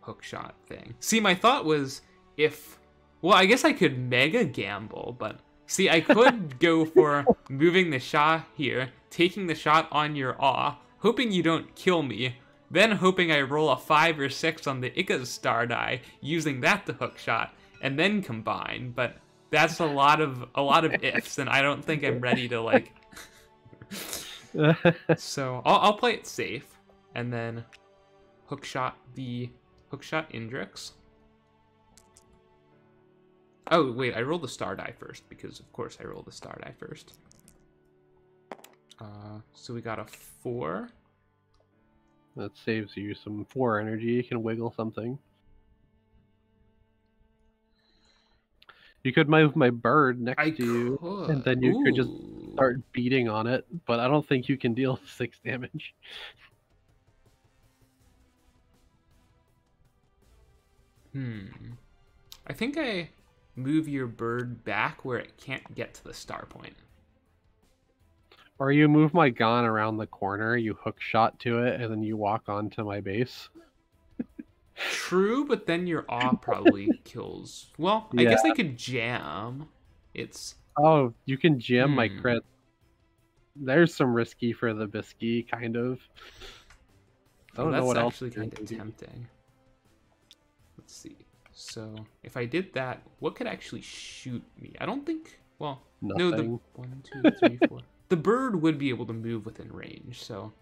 hook shot thing. See, my thought was if. Well, I guess I could mega gamble, but. See, I could go for moving the shot here, taking the shot on your awe, hoping you don't kill me, then hoping I roll a 5 or 6 on the Ika star die, using that to hook shot, and then combine, but that's a lot of a lot of ifs, and I don't think I'm ready to like so I'll, I'll play it safe and then hookshot the hookshot Indrix. Oh wait, I rolled the star die first because of course I rolled the star die first. Uh, so we got a four. that saves you some four energy. You can wiggle something. You could move my bird next I to you. could. and then you could just Ooh. Start beating on it, but I don't think you can deal six damage. Hmm. I think I move your bird back where it can't get to the star point. Or you move my gun around the corner, you hook shot to it, and then you walk onto my base. True, but then your awe probably kills. Well, I guess I could jam. It's Oh, you can jam my Hmm. crit. There's some risky for the bisky, kind of. I oh, don't know what else. That's actually kind of tempting. Let's see. So if I did that, what could actually shoot me? I don't think. Well, no. The Nothing. one, two, three, four. the bird would be able to move within range. So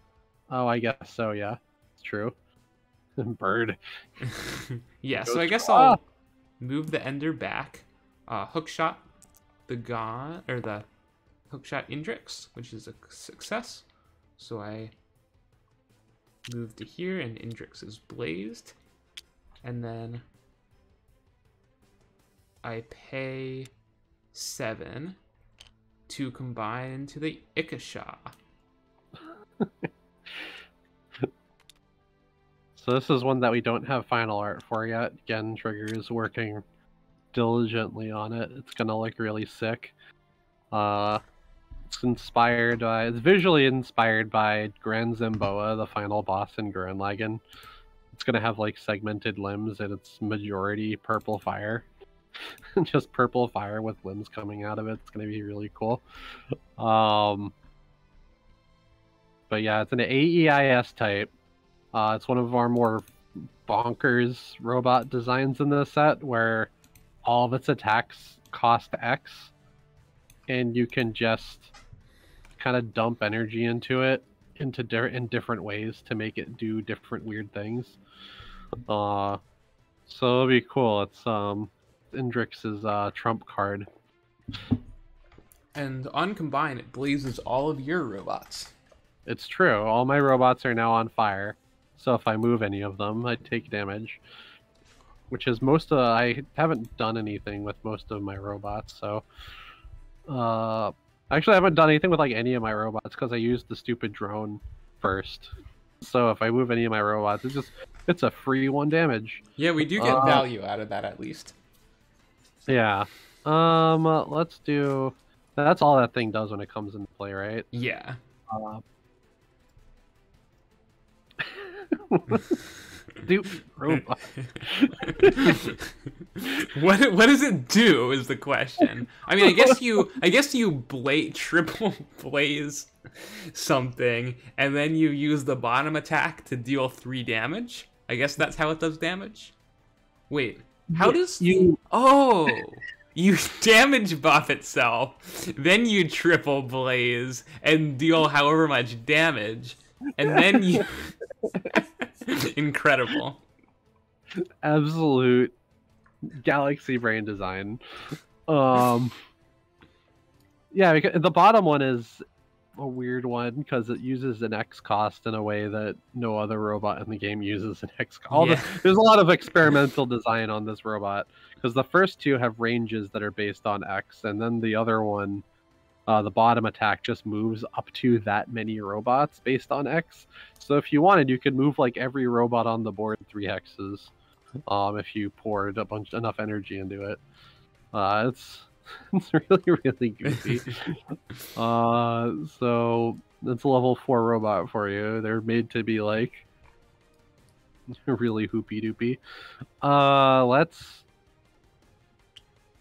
Oh, I guess so. Yeah, it's true. Bird. yeah. So I guess I'll Ah! move the ender back. Uh, hook shot the god or the hook shot Indrix, which is a success. So I move to here, and Indrix is blazed, and then I pay seven to combine into the Ikasha. So this is one that we don't have final art for yet. Again, Trigger is working diligently on it. It's gonna look really sick. Uh, it's inspired by. It's visually inspired by Granzeboma, the final boss in Gurren Lagann. It's gonna have like segmented limbs, and it's majority purple fire. Just purple fire with limbs coming out of it. It's gonna be really cool. Um, but yeah, it's an AEIS type. Uh, it's one of our more bonkers robot designs in the set where all of its attacks cost X, and you can just kind of dump energy into it into di- in different ways to make it do different weird things. Uh, so it'll be cool. It's um Indrix's uh, trump card. And on combine, it blazes all of your robots. It's true. All my robots are now on fire. So if I move any of them, I take damage. Which is most of I haven't done anything with most of my robots, so uh actually I haven't done anything with like any of my robots because I used the stupid drone first. So if I move any of my robots, it's just it's a free one damage. Yeah, we do get Uh, value out of that at least. Yeah. Um uh, let's do that's all that thing does when it comes into play, right? Yeah. Uh, Stupid robot. what what does it do is the question. I mean, I guess you I guess you bla- triple blaze something and then you use the bottom attack to deal 3 damage. I guess that's how it does damage. Wait. How does you- Oh, you damage buff itself, then you triple blaze and deal however much damage, and then you. Incredible. absolute galaxy brain design. Um, yeah, because the bottom one is a weird one because it uses an X cost in a way that no other robot in the game uses an X. All Yeah. the, there's a lot of experimental design on this robot because the first two have ranges that are based on X, and then the other one. Uh, the bottom attack just moves up to that many robots based on X. So if you wanted, you could move like every robot on the board three hexes, um, if you poured a bunch enough energy into it. Uh, it's it's really really goofy. uh, so it's a level four robot for you. They're made to be like really hoopy doopy. Uh, let's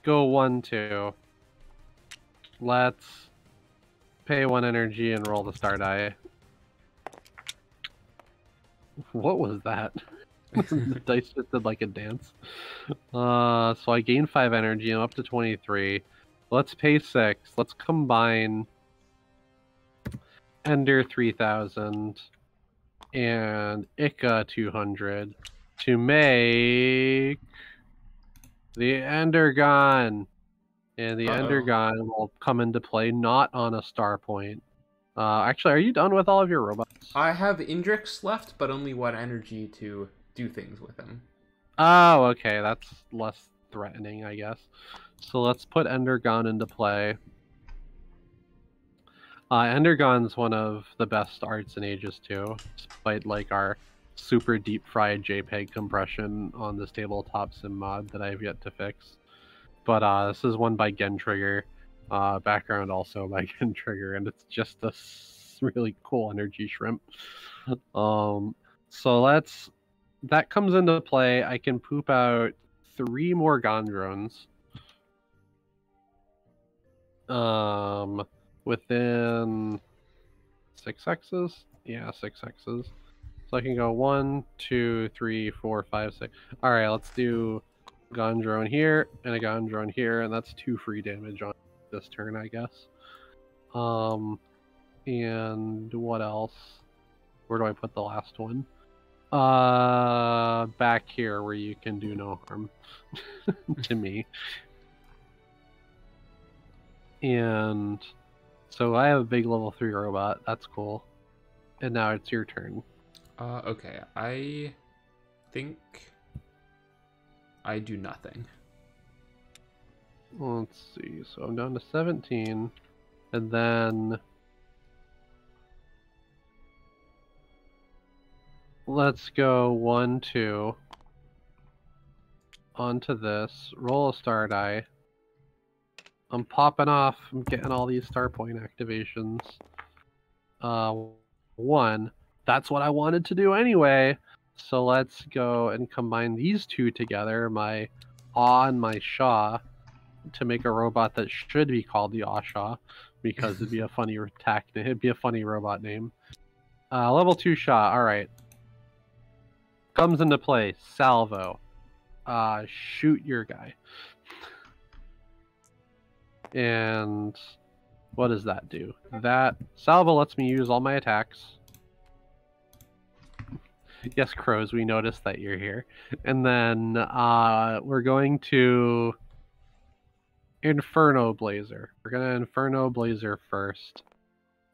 go one two. Let's pay one energy and roll the star die. What was that? the dice just did like a dance. Uh, so I gain five energy. I'm up to 23. Let's pay six. Let's combine Ender 3000 and Ika 200 to make the Endergon. And the Uh-oh. Endergon will come into play not on a star point. Uh, actually, are you done with all of your robots? I have Indrix left, but only one energy to do things with him. Oh, okay, that's less threatening, I guess. So let's put Endergon into play. Uh, Endergon's one of the best arts in Aegis 2, despite like our super deep fried JPEG compression on this tabletop sim mod that I've yet to fix. But uh, this is one by Gen Trigger, uh, background also by Gen Trigger, and it's just a really cool energy shrimp. Um, so let's that comes into play. I can poop out three more Gondrons. Um, within six X's? Yeah, six X's. So I can go one, two, three, four, five, six. Alright, let's do Gondron here and a Gondron here, and that's two free damage on this turn, I guess. Um, and what else? Where do I put the last one? Uh, back here where you can do no harm to me. And so I have a big level three robot. That's cool. And now it's your turn. Uh, okay, I think I do nothing. Let's see. So I'm down to 17. And then let's go one, two. Onto this. Roll a star die. I'm popping off. I'm getting all these star point activations. Uh, one. That's what I wanted to do anyway. So let's go and combine these two together. My Aw and my Shaw to make a robot that should be called the Asha because it'd be a funny attack. It'd be a funny robot name. Uh, level two Shaw. All right. Comes into play. Salvo. Uh, shoot your guy. And what does that do? That salvo lets me use all my attacks. Yes, crows. We noticed that you're here. And then uh, we're going to Inferno Blazer. We're gonna Inferno Blazer first.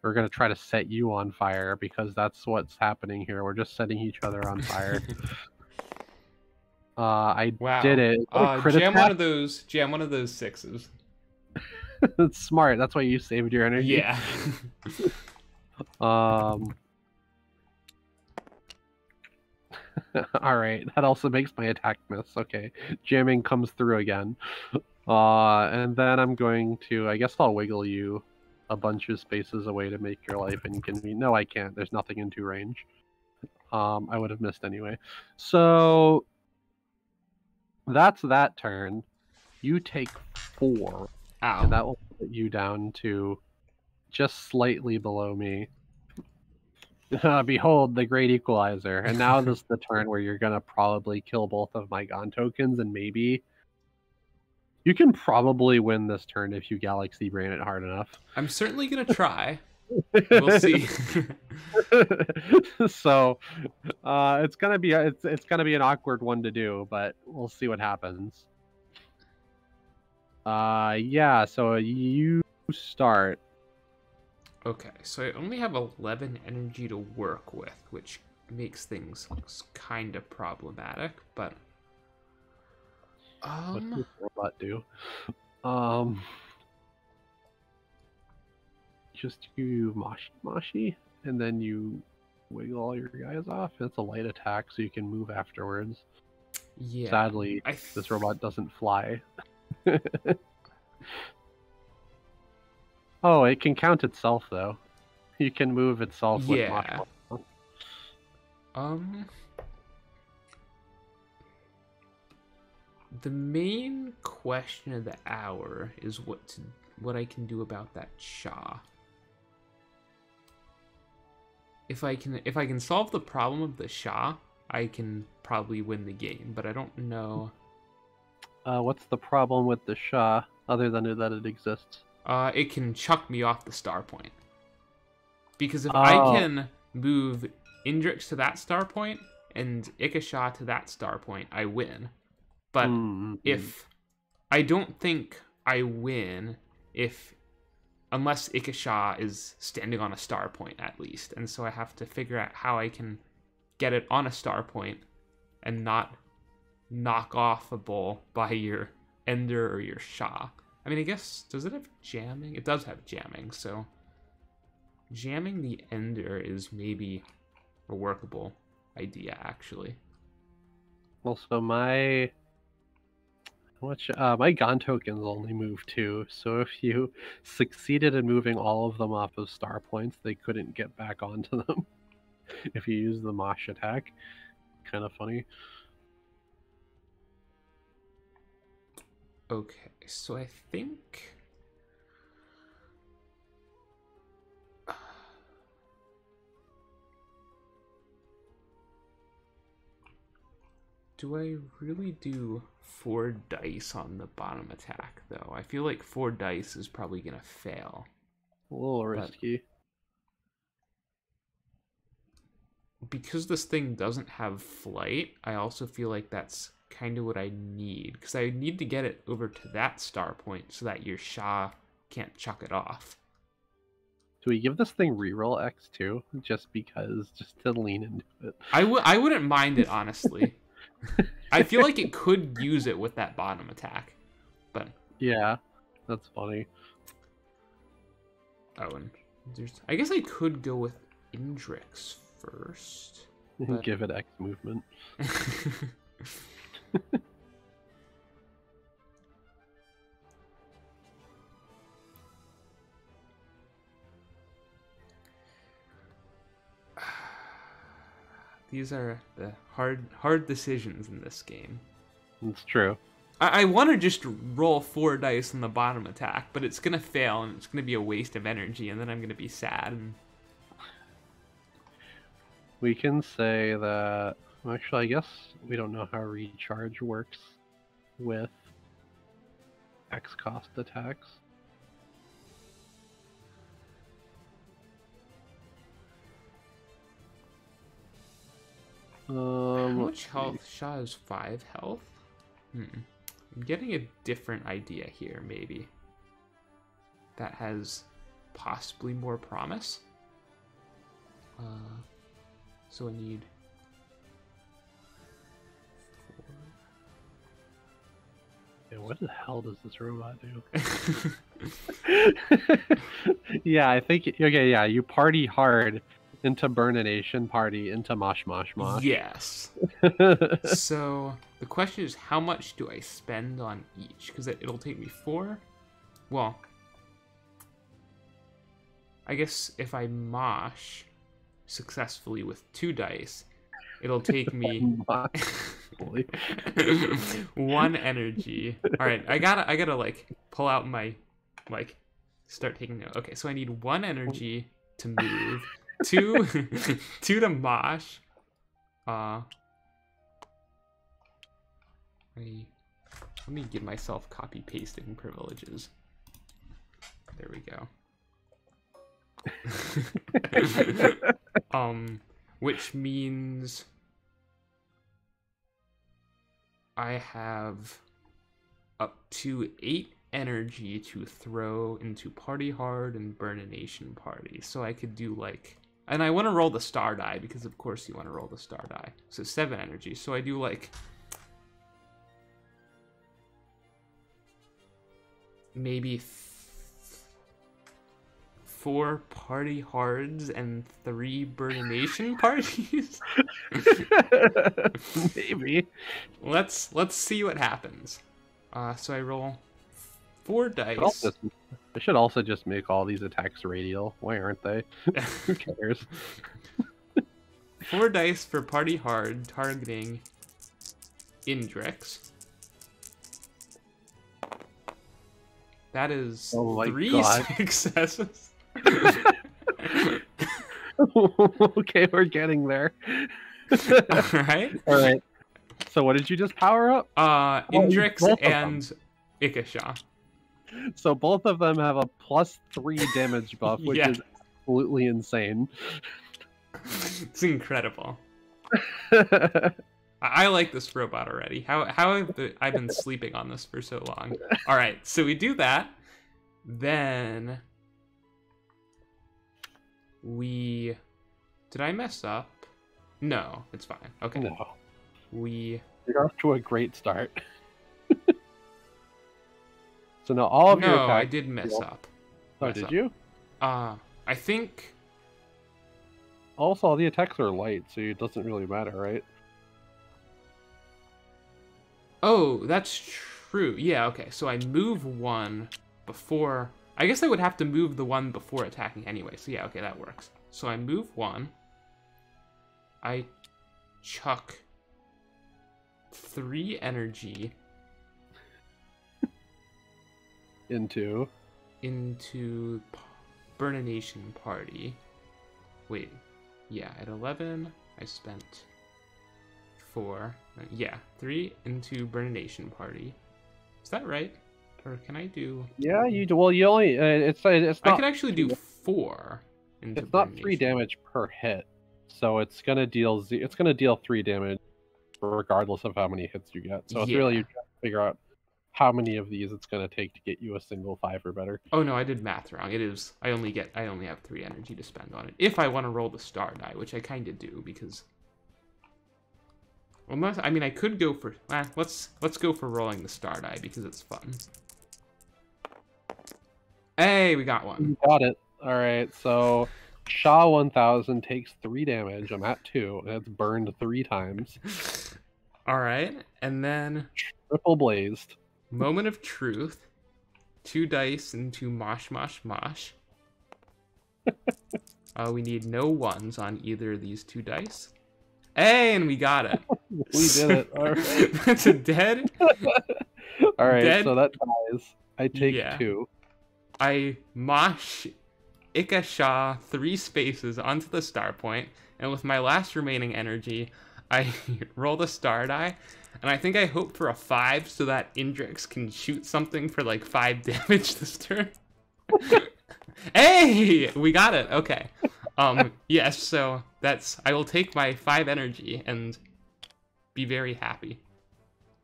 We're gonna try to set you on fire because that's what's happening here. We're just setting each other on fire. uh, I wow. did it. Uh, crit jam one of those. Jam one of those sixes. That's smart. That's why you saved your energy. Yeah. Um. All right. That also makes my attack miss. Okay. Jamming comes through again. Uh, and then I'm going to. I guess I'll wiggle you a bunch of spaces away to make your life inconvenient. No, I can't. There's nothing in two range. Um, I would have missed anyway. So that's that turn. You take four, Ow. and that will put you down to just slightly below me. Uh, behold the great equalizer. And now this is the turn where you're gonna probably kill both of my Gon tokens and maybe you can probably win this turn if you Galaxy Brain it hard enough. I'm certainly gonna try. We'll see. so uh, it's gonna be it's it's gonna be an awkward one to do, but we'll see what happens. Uh yeah, so you start. Okay, so I only have 11 energy to work with, which makes things kind of problematic, but. What Um, does robot do? Um, just you mashi mashi, and then you wiggle all your guys off. It's a light attack, so you can move afterwards. yeah. Sadly, I this robot doesn't fly. oh, it can count itself though. You can move itself with Yeah. Um. The main question of the hour is what to, what I can do about that Shaw. If I can if I can solve the problem of the Shah, I can probably win the game, but I don't know. Uh, what's the problem with the Shah other than that it exists? Uh, it can chuck me off the star point. Because if Oh. I can move Indrix to that star point and Ikasha to that star point, I win. But Mm, mm, if I don't think I win if unless Ikasha is standing on a star point at least. And so I have to figure out how I can get it on a star point and not knock off a bowl by your Ender or your Shah. I mean, I guess does it have jamming? It does have jamming, so jamming the Ender is maybe a workable idea actually. Also, my which uh, my Gon tokens only move two, so if you succeeded in moving all of them off of star points, they couldn't get back onto them. if you use the Mosh attack, kind of funny. Okay, so I think. Do I really do four dice on the bottom attack, though? I feel like four dice is probably going to fail. A little risky. Because this thing doesn't have flight, I also feel like that's kind of what I need. Because I need to get it over to that star point so that your Shah can't chuck it off. Do we give this thing reroll X too, just because, just to lean into it? I w- I wouldn't mind it honestly. I feel like it could use it with that bottom attack, but Yeah, that's funny. oh, and there's. I guess I could go with Indrix first. But- Give it X movement. These are the hard hard decisions in this game. It's true. I, I want to just roll four dice on the bottom attack, but it's gonna fail and it's gonna be a waste of energy, and then I'm gonna be sad. And We can say that. Actually, I guess we don't know how recharge works with X cost attacks. Um, how much health? Shah is five health. Hmm. I'm getting a different idea here, maybe. That has possibly more promise. Uh, so I need Yeah, what the hell does this robot do? yeah, I think okay, yeah, you party hard into Burnination party into Mosh Mosh Mosh. yes. so the question is, how much do I spend on each? Because it, it'll take me four. Well, I guess if I mosh successfully with two dice, it'll take me Holy. one energy. All right, I gotta, I gotta like pull out my, like, start taking note. Okay, so I need one energy to move, two, two to mosh. Uh, I, let me give myself copy pasting privileges. There we go. um, which means I have up to eight energy to throw into Party Hard and Burnination Party. So I could do like, and I want to roll the star die because of course you want to roll the star die. So seven energy. So I do like maybe four party hards and three burnination parties. Maybe. let's let's see what happens. Uh, so I roll four dice. Should also- I should also just make all these attacks radial. Why aren't they? Who cares? four dice for party hard targeting Indrix. That is Oh three God. successes. okay, we're getting there. All right. all right. So what did you just power up? Uh, Oh, Indrix them. and Ikasha. So both of them have a plus three damage buff, which Yeah. is absolutely insane. it's incredible. I, I like this robot already. How how have the, I've been sleeping on this for so long. All right, so we do that. Then we did I mess up? No, it's fine. Okay. no, We you're off to a great start. so now all of your no, I did mess up. Oh, mess did up. you? Uh, I think Also, all the attacks are light, so it doesn't really matter, right? Oh, that's true. Yeah, okay. So I move one before. I guess I would have to move the one before attacking anyway. So yeah, okay, that works. So I move one. I chuck three energy Into into Burnination Party. Wait, yeah, at 11, I spent four. uh, Yeah, three into Burnination Party. Is that right? Or can I do. yeah, you do. Well, you only uh, it's uh, it's I not can actually do four it's not three damage per hit, so it's gonna deal z- it's gonna deal three damage regardless of how many hits you get. So it's really you trying to figure out how many of these it's gonna take to get you a single five or better. Oh no, I did math wrong. It is. I only get. I only have three energy to spend on it. If I want to roll the star die, which I kind of do because. Unless I mean I could go for. Eh, let's let's go for rolling the star die because it's fun. Hey, we got one. Got it. All right, so Shaw 1000 takes three damage. I'm at two, it's burned three times. All right, and then Triple blazed. moment of truth. Two dice into mosh mosh mosh. uh, we need no ones on either of these two dice. Hey, and we got it. We did it. All right. That's a dead. All right, Dead? so that dies. I take Yeah. two. I mosh Ikasha three spaces onto the star point, and with my last remaining energy, I roll the star die, and I think I hope for a five so that Indrix can shoot something for like five damage this turn. hey, we got it. Okay. Um. Yes. So that's I will take my five energy and be very happy.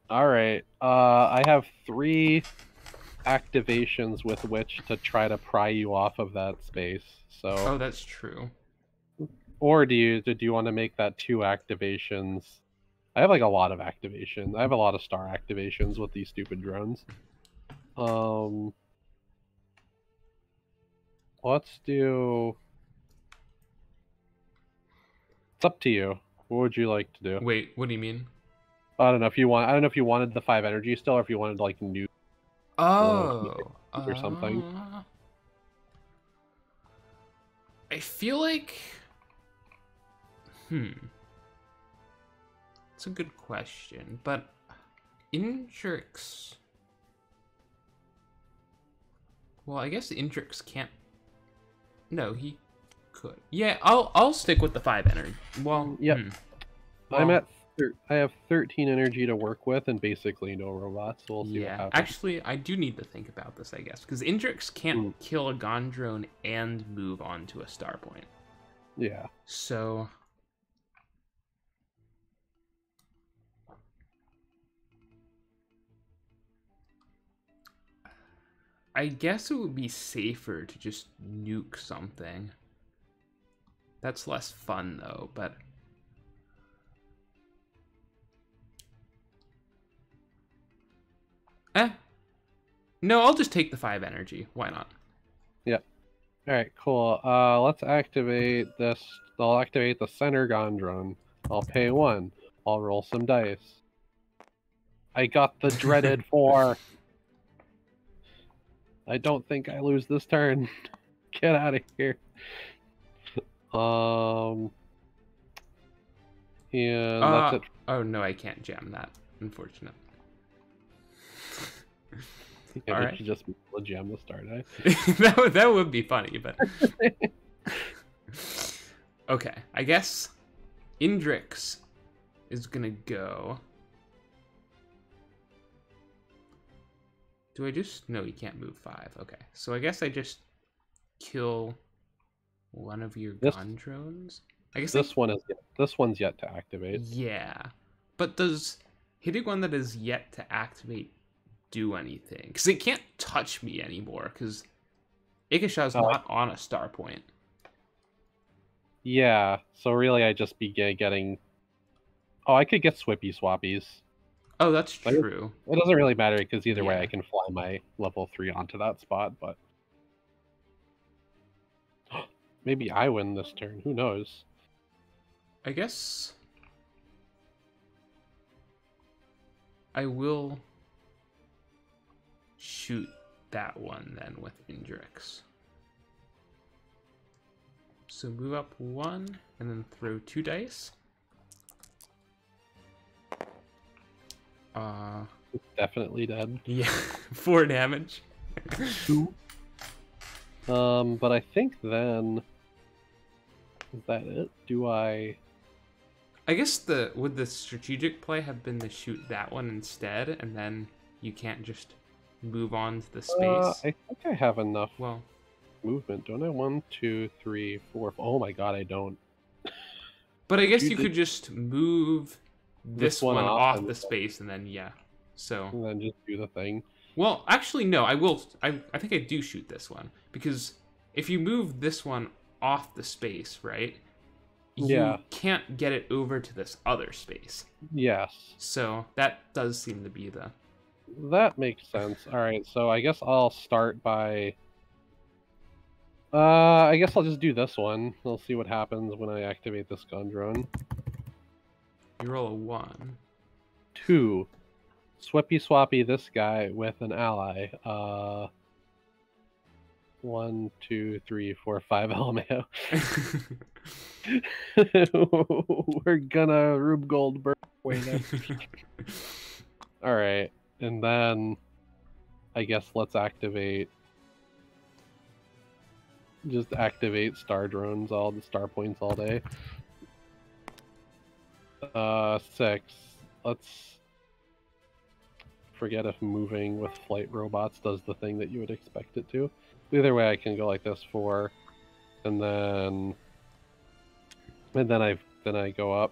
All right. Uh, I have three activations with which to try to pry you off of that space. So, Oh, that's true. or do you do you want to make that two activations? I have like a lot of activations. I have a lot of star activations with these stupid drones. Um, let's do. It's up to you. What would you like to do? Wait, what do you mean? I don't know if you want. I don't know if you wanted the five energy still, or if you wanted like new. Oh, or something. uh, I feel like. Hmm. It's a good question, but Indrix. Well, I guess Indrix can't. No, he could. Yeah, I'll I'll stick with the five energy. Well, Yep. hmm. I'm at. Thir- I have 13 energy to work with, and basically no robots. So we'll see what Yeah, actually, I do need to think about this, I guess, because Indrix can't Hmm. kill a Gondrone and move on to a star point. yeah. So. I guess it would be safer to just nuke something. That's less fun, though, but. Eh. No, I'll just take the 5 energy. Why not? Yep. All right, cool. Uh, let's activate this. I'll activate the center Gondron. I'll pay one. I'll roll some dice. I got the dreaded four. I don't think I lose this turn. Get out of here. Um. And that's Uh, it. Oh, no, I can't jam that. Unfortunate. Yeah, all right. just jam the star die? that, would, that would be funny, but. okay, I guess Indrix is gonna go. Do I just. No, you can't move five. Okay, so I guess I just kill one of your This- Gondrones? I guess I This one is this one's yet to activate. Yeah. But does hitting one that is yet to activate do anything? Because it can't touch me anymore, because Ikasha's Oh, not on a star point. Yeah, so really I just be getting. Oh, I could get Swippy Swappies. Oh, that's true. It doesn't really matter because either way I can fly my level three onto that spot, but maybe I win this turn. Who knows? I guess I will shoot that one then with Indrix. So move up one and then throw two dice. Uh It's definitely dead. yeah, four damage. Um, but I think then is that it? Do I? I guess the would the strategic play have been to shoot that one instead, and then you can't just move on to the space. Uh, I think I have enough Well, movement, don't I? One, two, three, four. Oh my god, I don't. But I guess You you could just move this, This one, one off off the space and then yeah. So And then just do the thing. well, actually no, I will. I I think I do shoot this one because if you move this one off the space, right? You Yeah. can't get it over to this other space. Yes. So that does seem to be the That makes sense. All right, so I guess I'll start by. Uh, I guess I'll just do this one. We'll see what happens when I activate this gun drone. you roll a one. Two, swippy swappy this guy with an ally. Uh, one, two, three, four, five LMAO. We're gonna Rube Goldberg now. All right, and then I guess let's activate. Just activate star drones, all the star points all day. Uh, six. Let's forget if moving with flight robots does the thing that you would expect it to. Either way, I can go like this four, and then and then I then I go up.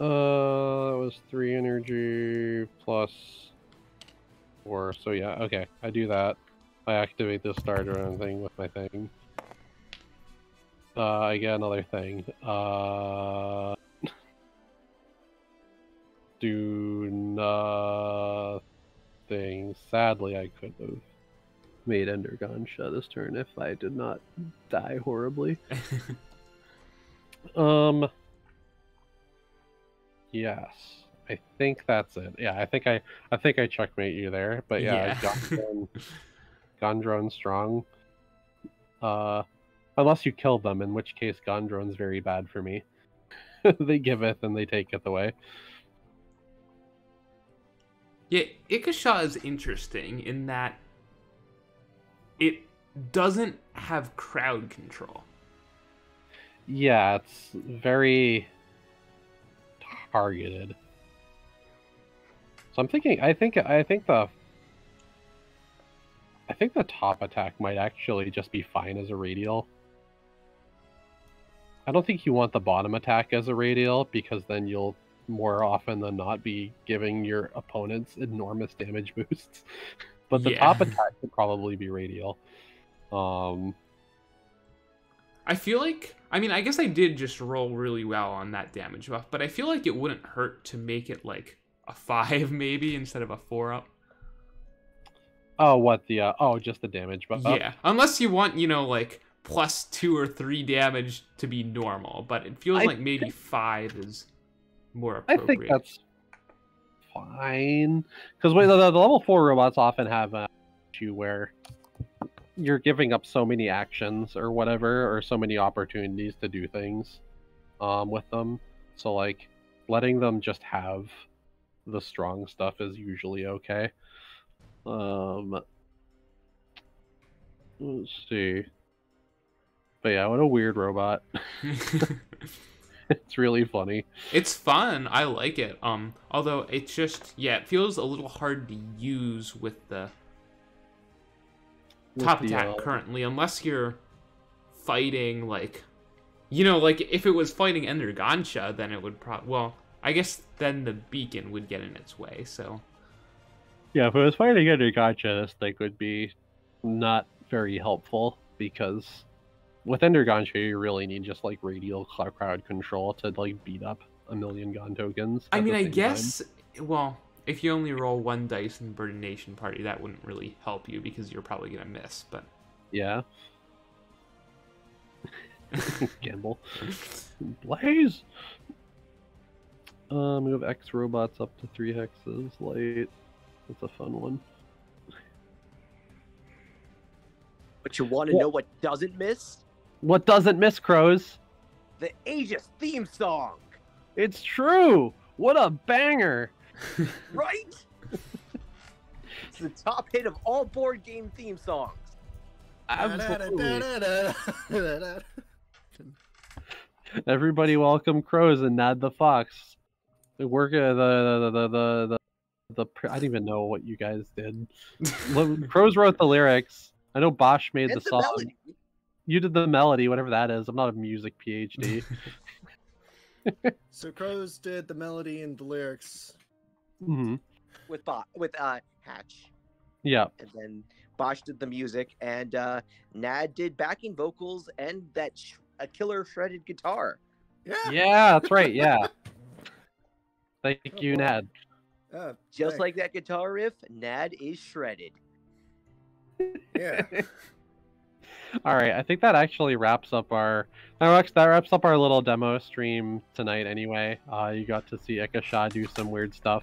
Uh, that was three energy plus four. So yeah, okay, I do that. I activate the starter and thing with my thing. Uh, I get another thing. Uh, do nothing. Sadly, I could have made Endergon shut this turn if I did not die horribly. Um. Yes, I think that's it. Yeah, I think I, I think I checkmate you there. But yeah, Yeah. Gondrone, Gondrone strong. Uh, unless you kill them, in which case Gondrone's very bad for me. they giveth and they taketh away. Yeah, Ikasha is interesting in that it doesn't have crowd control. Yeah, it's very targeted. So I'm thinking. I think. I think the. I think the top attack might actually just be fine as a radial. I don't think you want the bottom attack as a radial because then you'll more often than not be giving your opponents enormous damage boosts. But the Yeah. top attack would probably be radial. Um, I feel like I mean I guess I did just roll really well on that damage buff, but I feel like it wouldn't hurt to make it like a five maybe instead of a four up. oh, what the? Uh, oh, just the damage. buff. Yeah, unless you want you know like plus two or three damage to be normal, but it feels I like maybe five is more appropriate. I think that's fine because the, the level four robots often have a issue where you're giving up so many actions or whatever, or so many opportunities to do things um, with them. So like letting them just have the strong stuff is usually okay. Um, let's see. But yeah, what a weird robot. it's really funny. It's fun. I like it. Um, although it's just yeah, it feels a little hard to use with the top the, attack uh, currently, unless you're fighting like, you know, like if it was fighting Ender Gansha, then it would probably well, I guess then the beacon would get in its way. So Yeah, if it was fighting under gotcha, this thing would be not very helpful because with Ender Gotcha, you really need just like radial crowd control to like beat up a million Gon tokens. I mean, I same time. guess well, if you only roll one dice in Burnination Party, that wouldn't really help you because you're probably gonna miss. But Yeah. Gamble. Blaze! Um, we have X robots up to three hexes. Light. That's a fun one. But you want to know what doesn't miss? What doesn't miss crows? The Aegis theme song, It's true! What a banger! right? it's the top hit of all board game theme songs. Absolutely. Everybody welcome crows and Nad the Fox. The work uh, the the the the the, the pr- I don't even know what you guys did. Crows wrote the lyrics. I know Bosch made And the the song. melody. You did the melody, whatever that is. I'm not a music PhD. So Crows did the melody and the lyrics. Hmm with Bo- with uh Hatch, Yeah. and then Bosch did the music, and uh, Nad did backing vocals and that sh- a killer shredded guitar. Yeah. Yeah, that's right. Yeah. Thank Oh, you, boy. Nad. Yeah, Just thanks. like that guitar riff, Nad is shredded. yeah. All right, I think that actually wraps up our that wraps, that wraps up our little demo stream tonight. Anyway, uh, you got to see Ikasha do some weird stuff.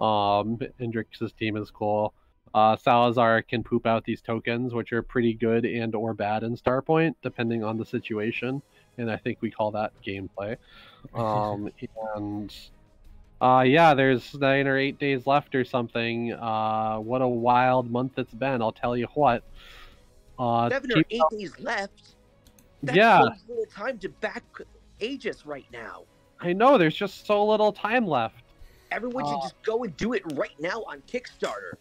Um, Indrix's team is cool. Uh, Salazar can poop out these tokens, which are pretty good and or bad in Starpoint, depending on the situation. And I think we call that gameplay. Um, and uh, yeah, there's nine or eight days left or something. Uh, what a wild month it's been! I'll tell you what. Uh, Seven or keep- eight days left. That's Yeah. so little time to back Aegis right now. I know there's just so little time left. Everyone should Uh, just go and do it right now on Kickstarter.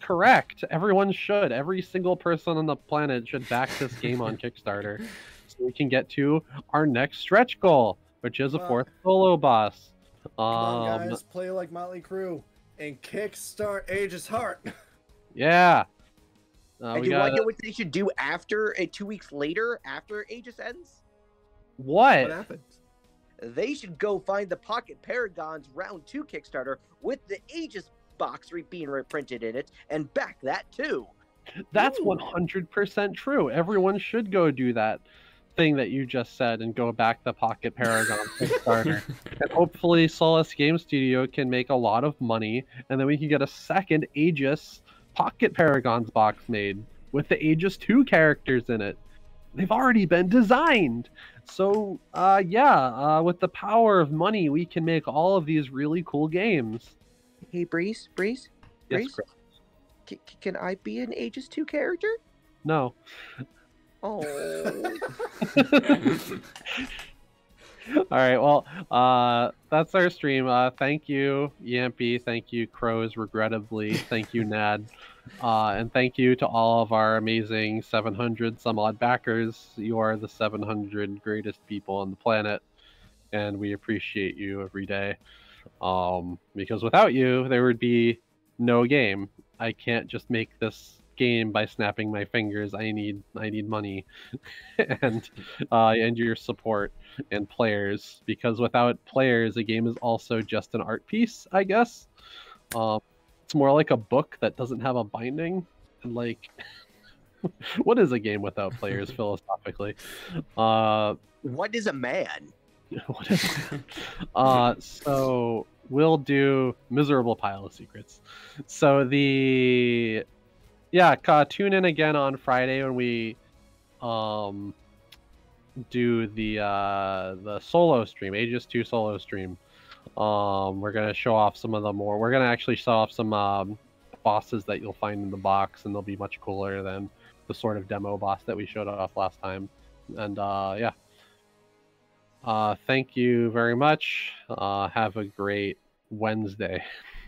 Correct. Everyone should. Every single person on the planet should back this game on Kickstarter so we can get to our next stretch goal, which is a Well- fourth solo boss. Come on, Um, guys, play like Motley Crue and kickstart Aegis' Heart. yeah. Uh, and we do you want to know what they should do after, uh, two weeks later, after Aegis ends? what? What happened? They should go find the Pocket Paragons Round 2 Kickstarter with the Aegis box re- being reprinted in it and back that too. That's Ooh. 100% true. Everyone should go do that thing that you just said and go back the Pocket Paragon Kickstarter. and hopefully Solis Game Studio can make a lot of money and then we can get a second Aegis Pocket Paragons box made with the Aegis 2 characters in it. They've already been designed. So, uh, yeah, uh, with the power of money, we can make all of these really cool games. Hey, Breeze, Breeze, Yes, Breeze, Chris. c- c- can I be an Aegis 2 character? No. Oh, All right. Well, uh, that's our stream. Uh, thank you, EMP. Thank you, Crows. Regrettably, thank you, Nad, uh, and thank you to all of our amazing 700 some odd backers. You are the 700 greatest people on the planet, and we appreciate you every day. Um, because without you, there would be no game. I can't just make this game by snapping my fingers. I need I need money, and uh, and your support and players because without players a game is also just an art piece i guess um, it's more like a book that doesn't have a binding and like what is a game without players philosophically? Uh what is a man? what is uh so we'll do miserable pile of secrets. So the yeah uh, tune in again on friday when we um do the uh the solo stream aegis 2 solo stream um we're gonna show off some of the more we're gonna actually show off some um bosses that you'll find in the box and they'll be much cooler than the sort of demo boss that we showed off last time. And uh yeah. Uh thank you very much. Uh have a great wednesday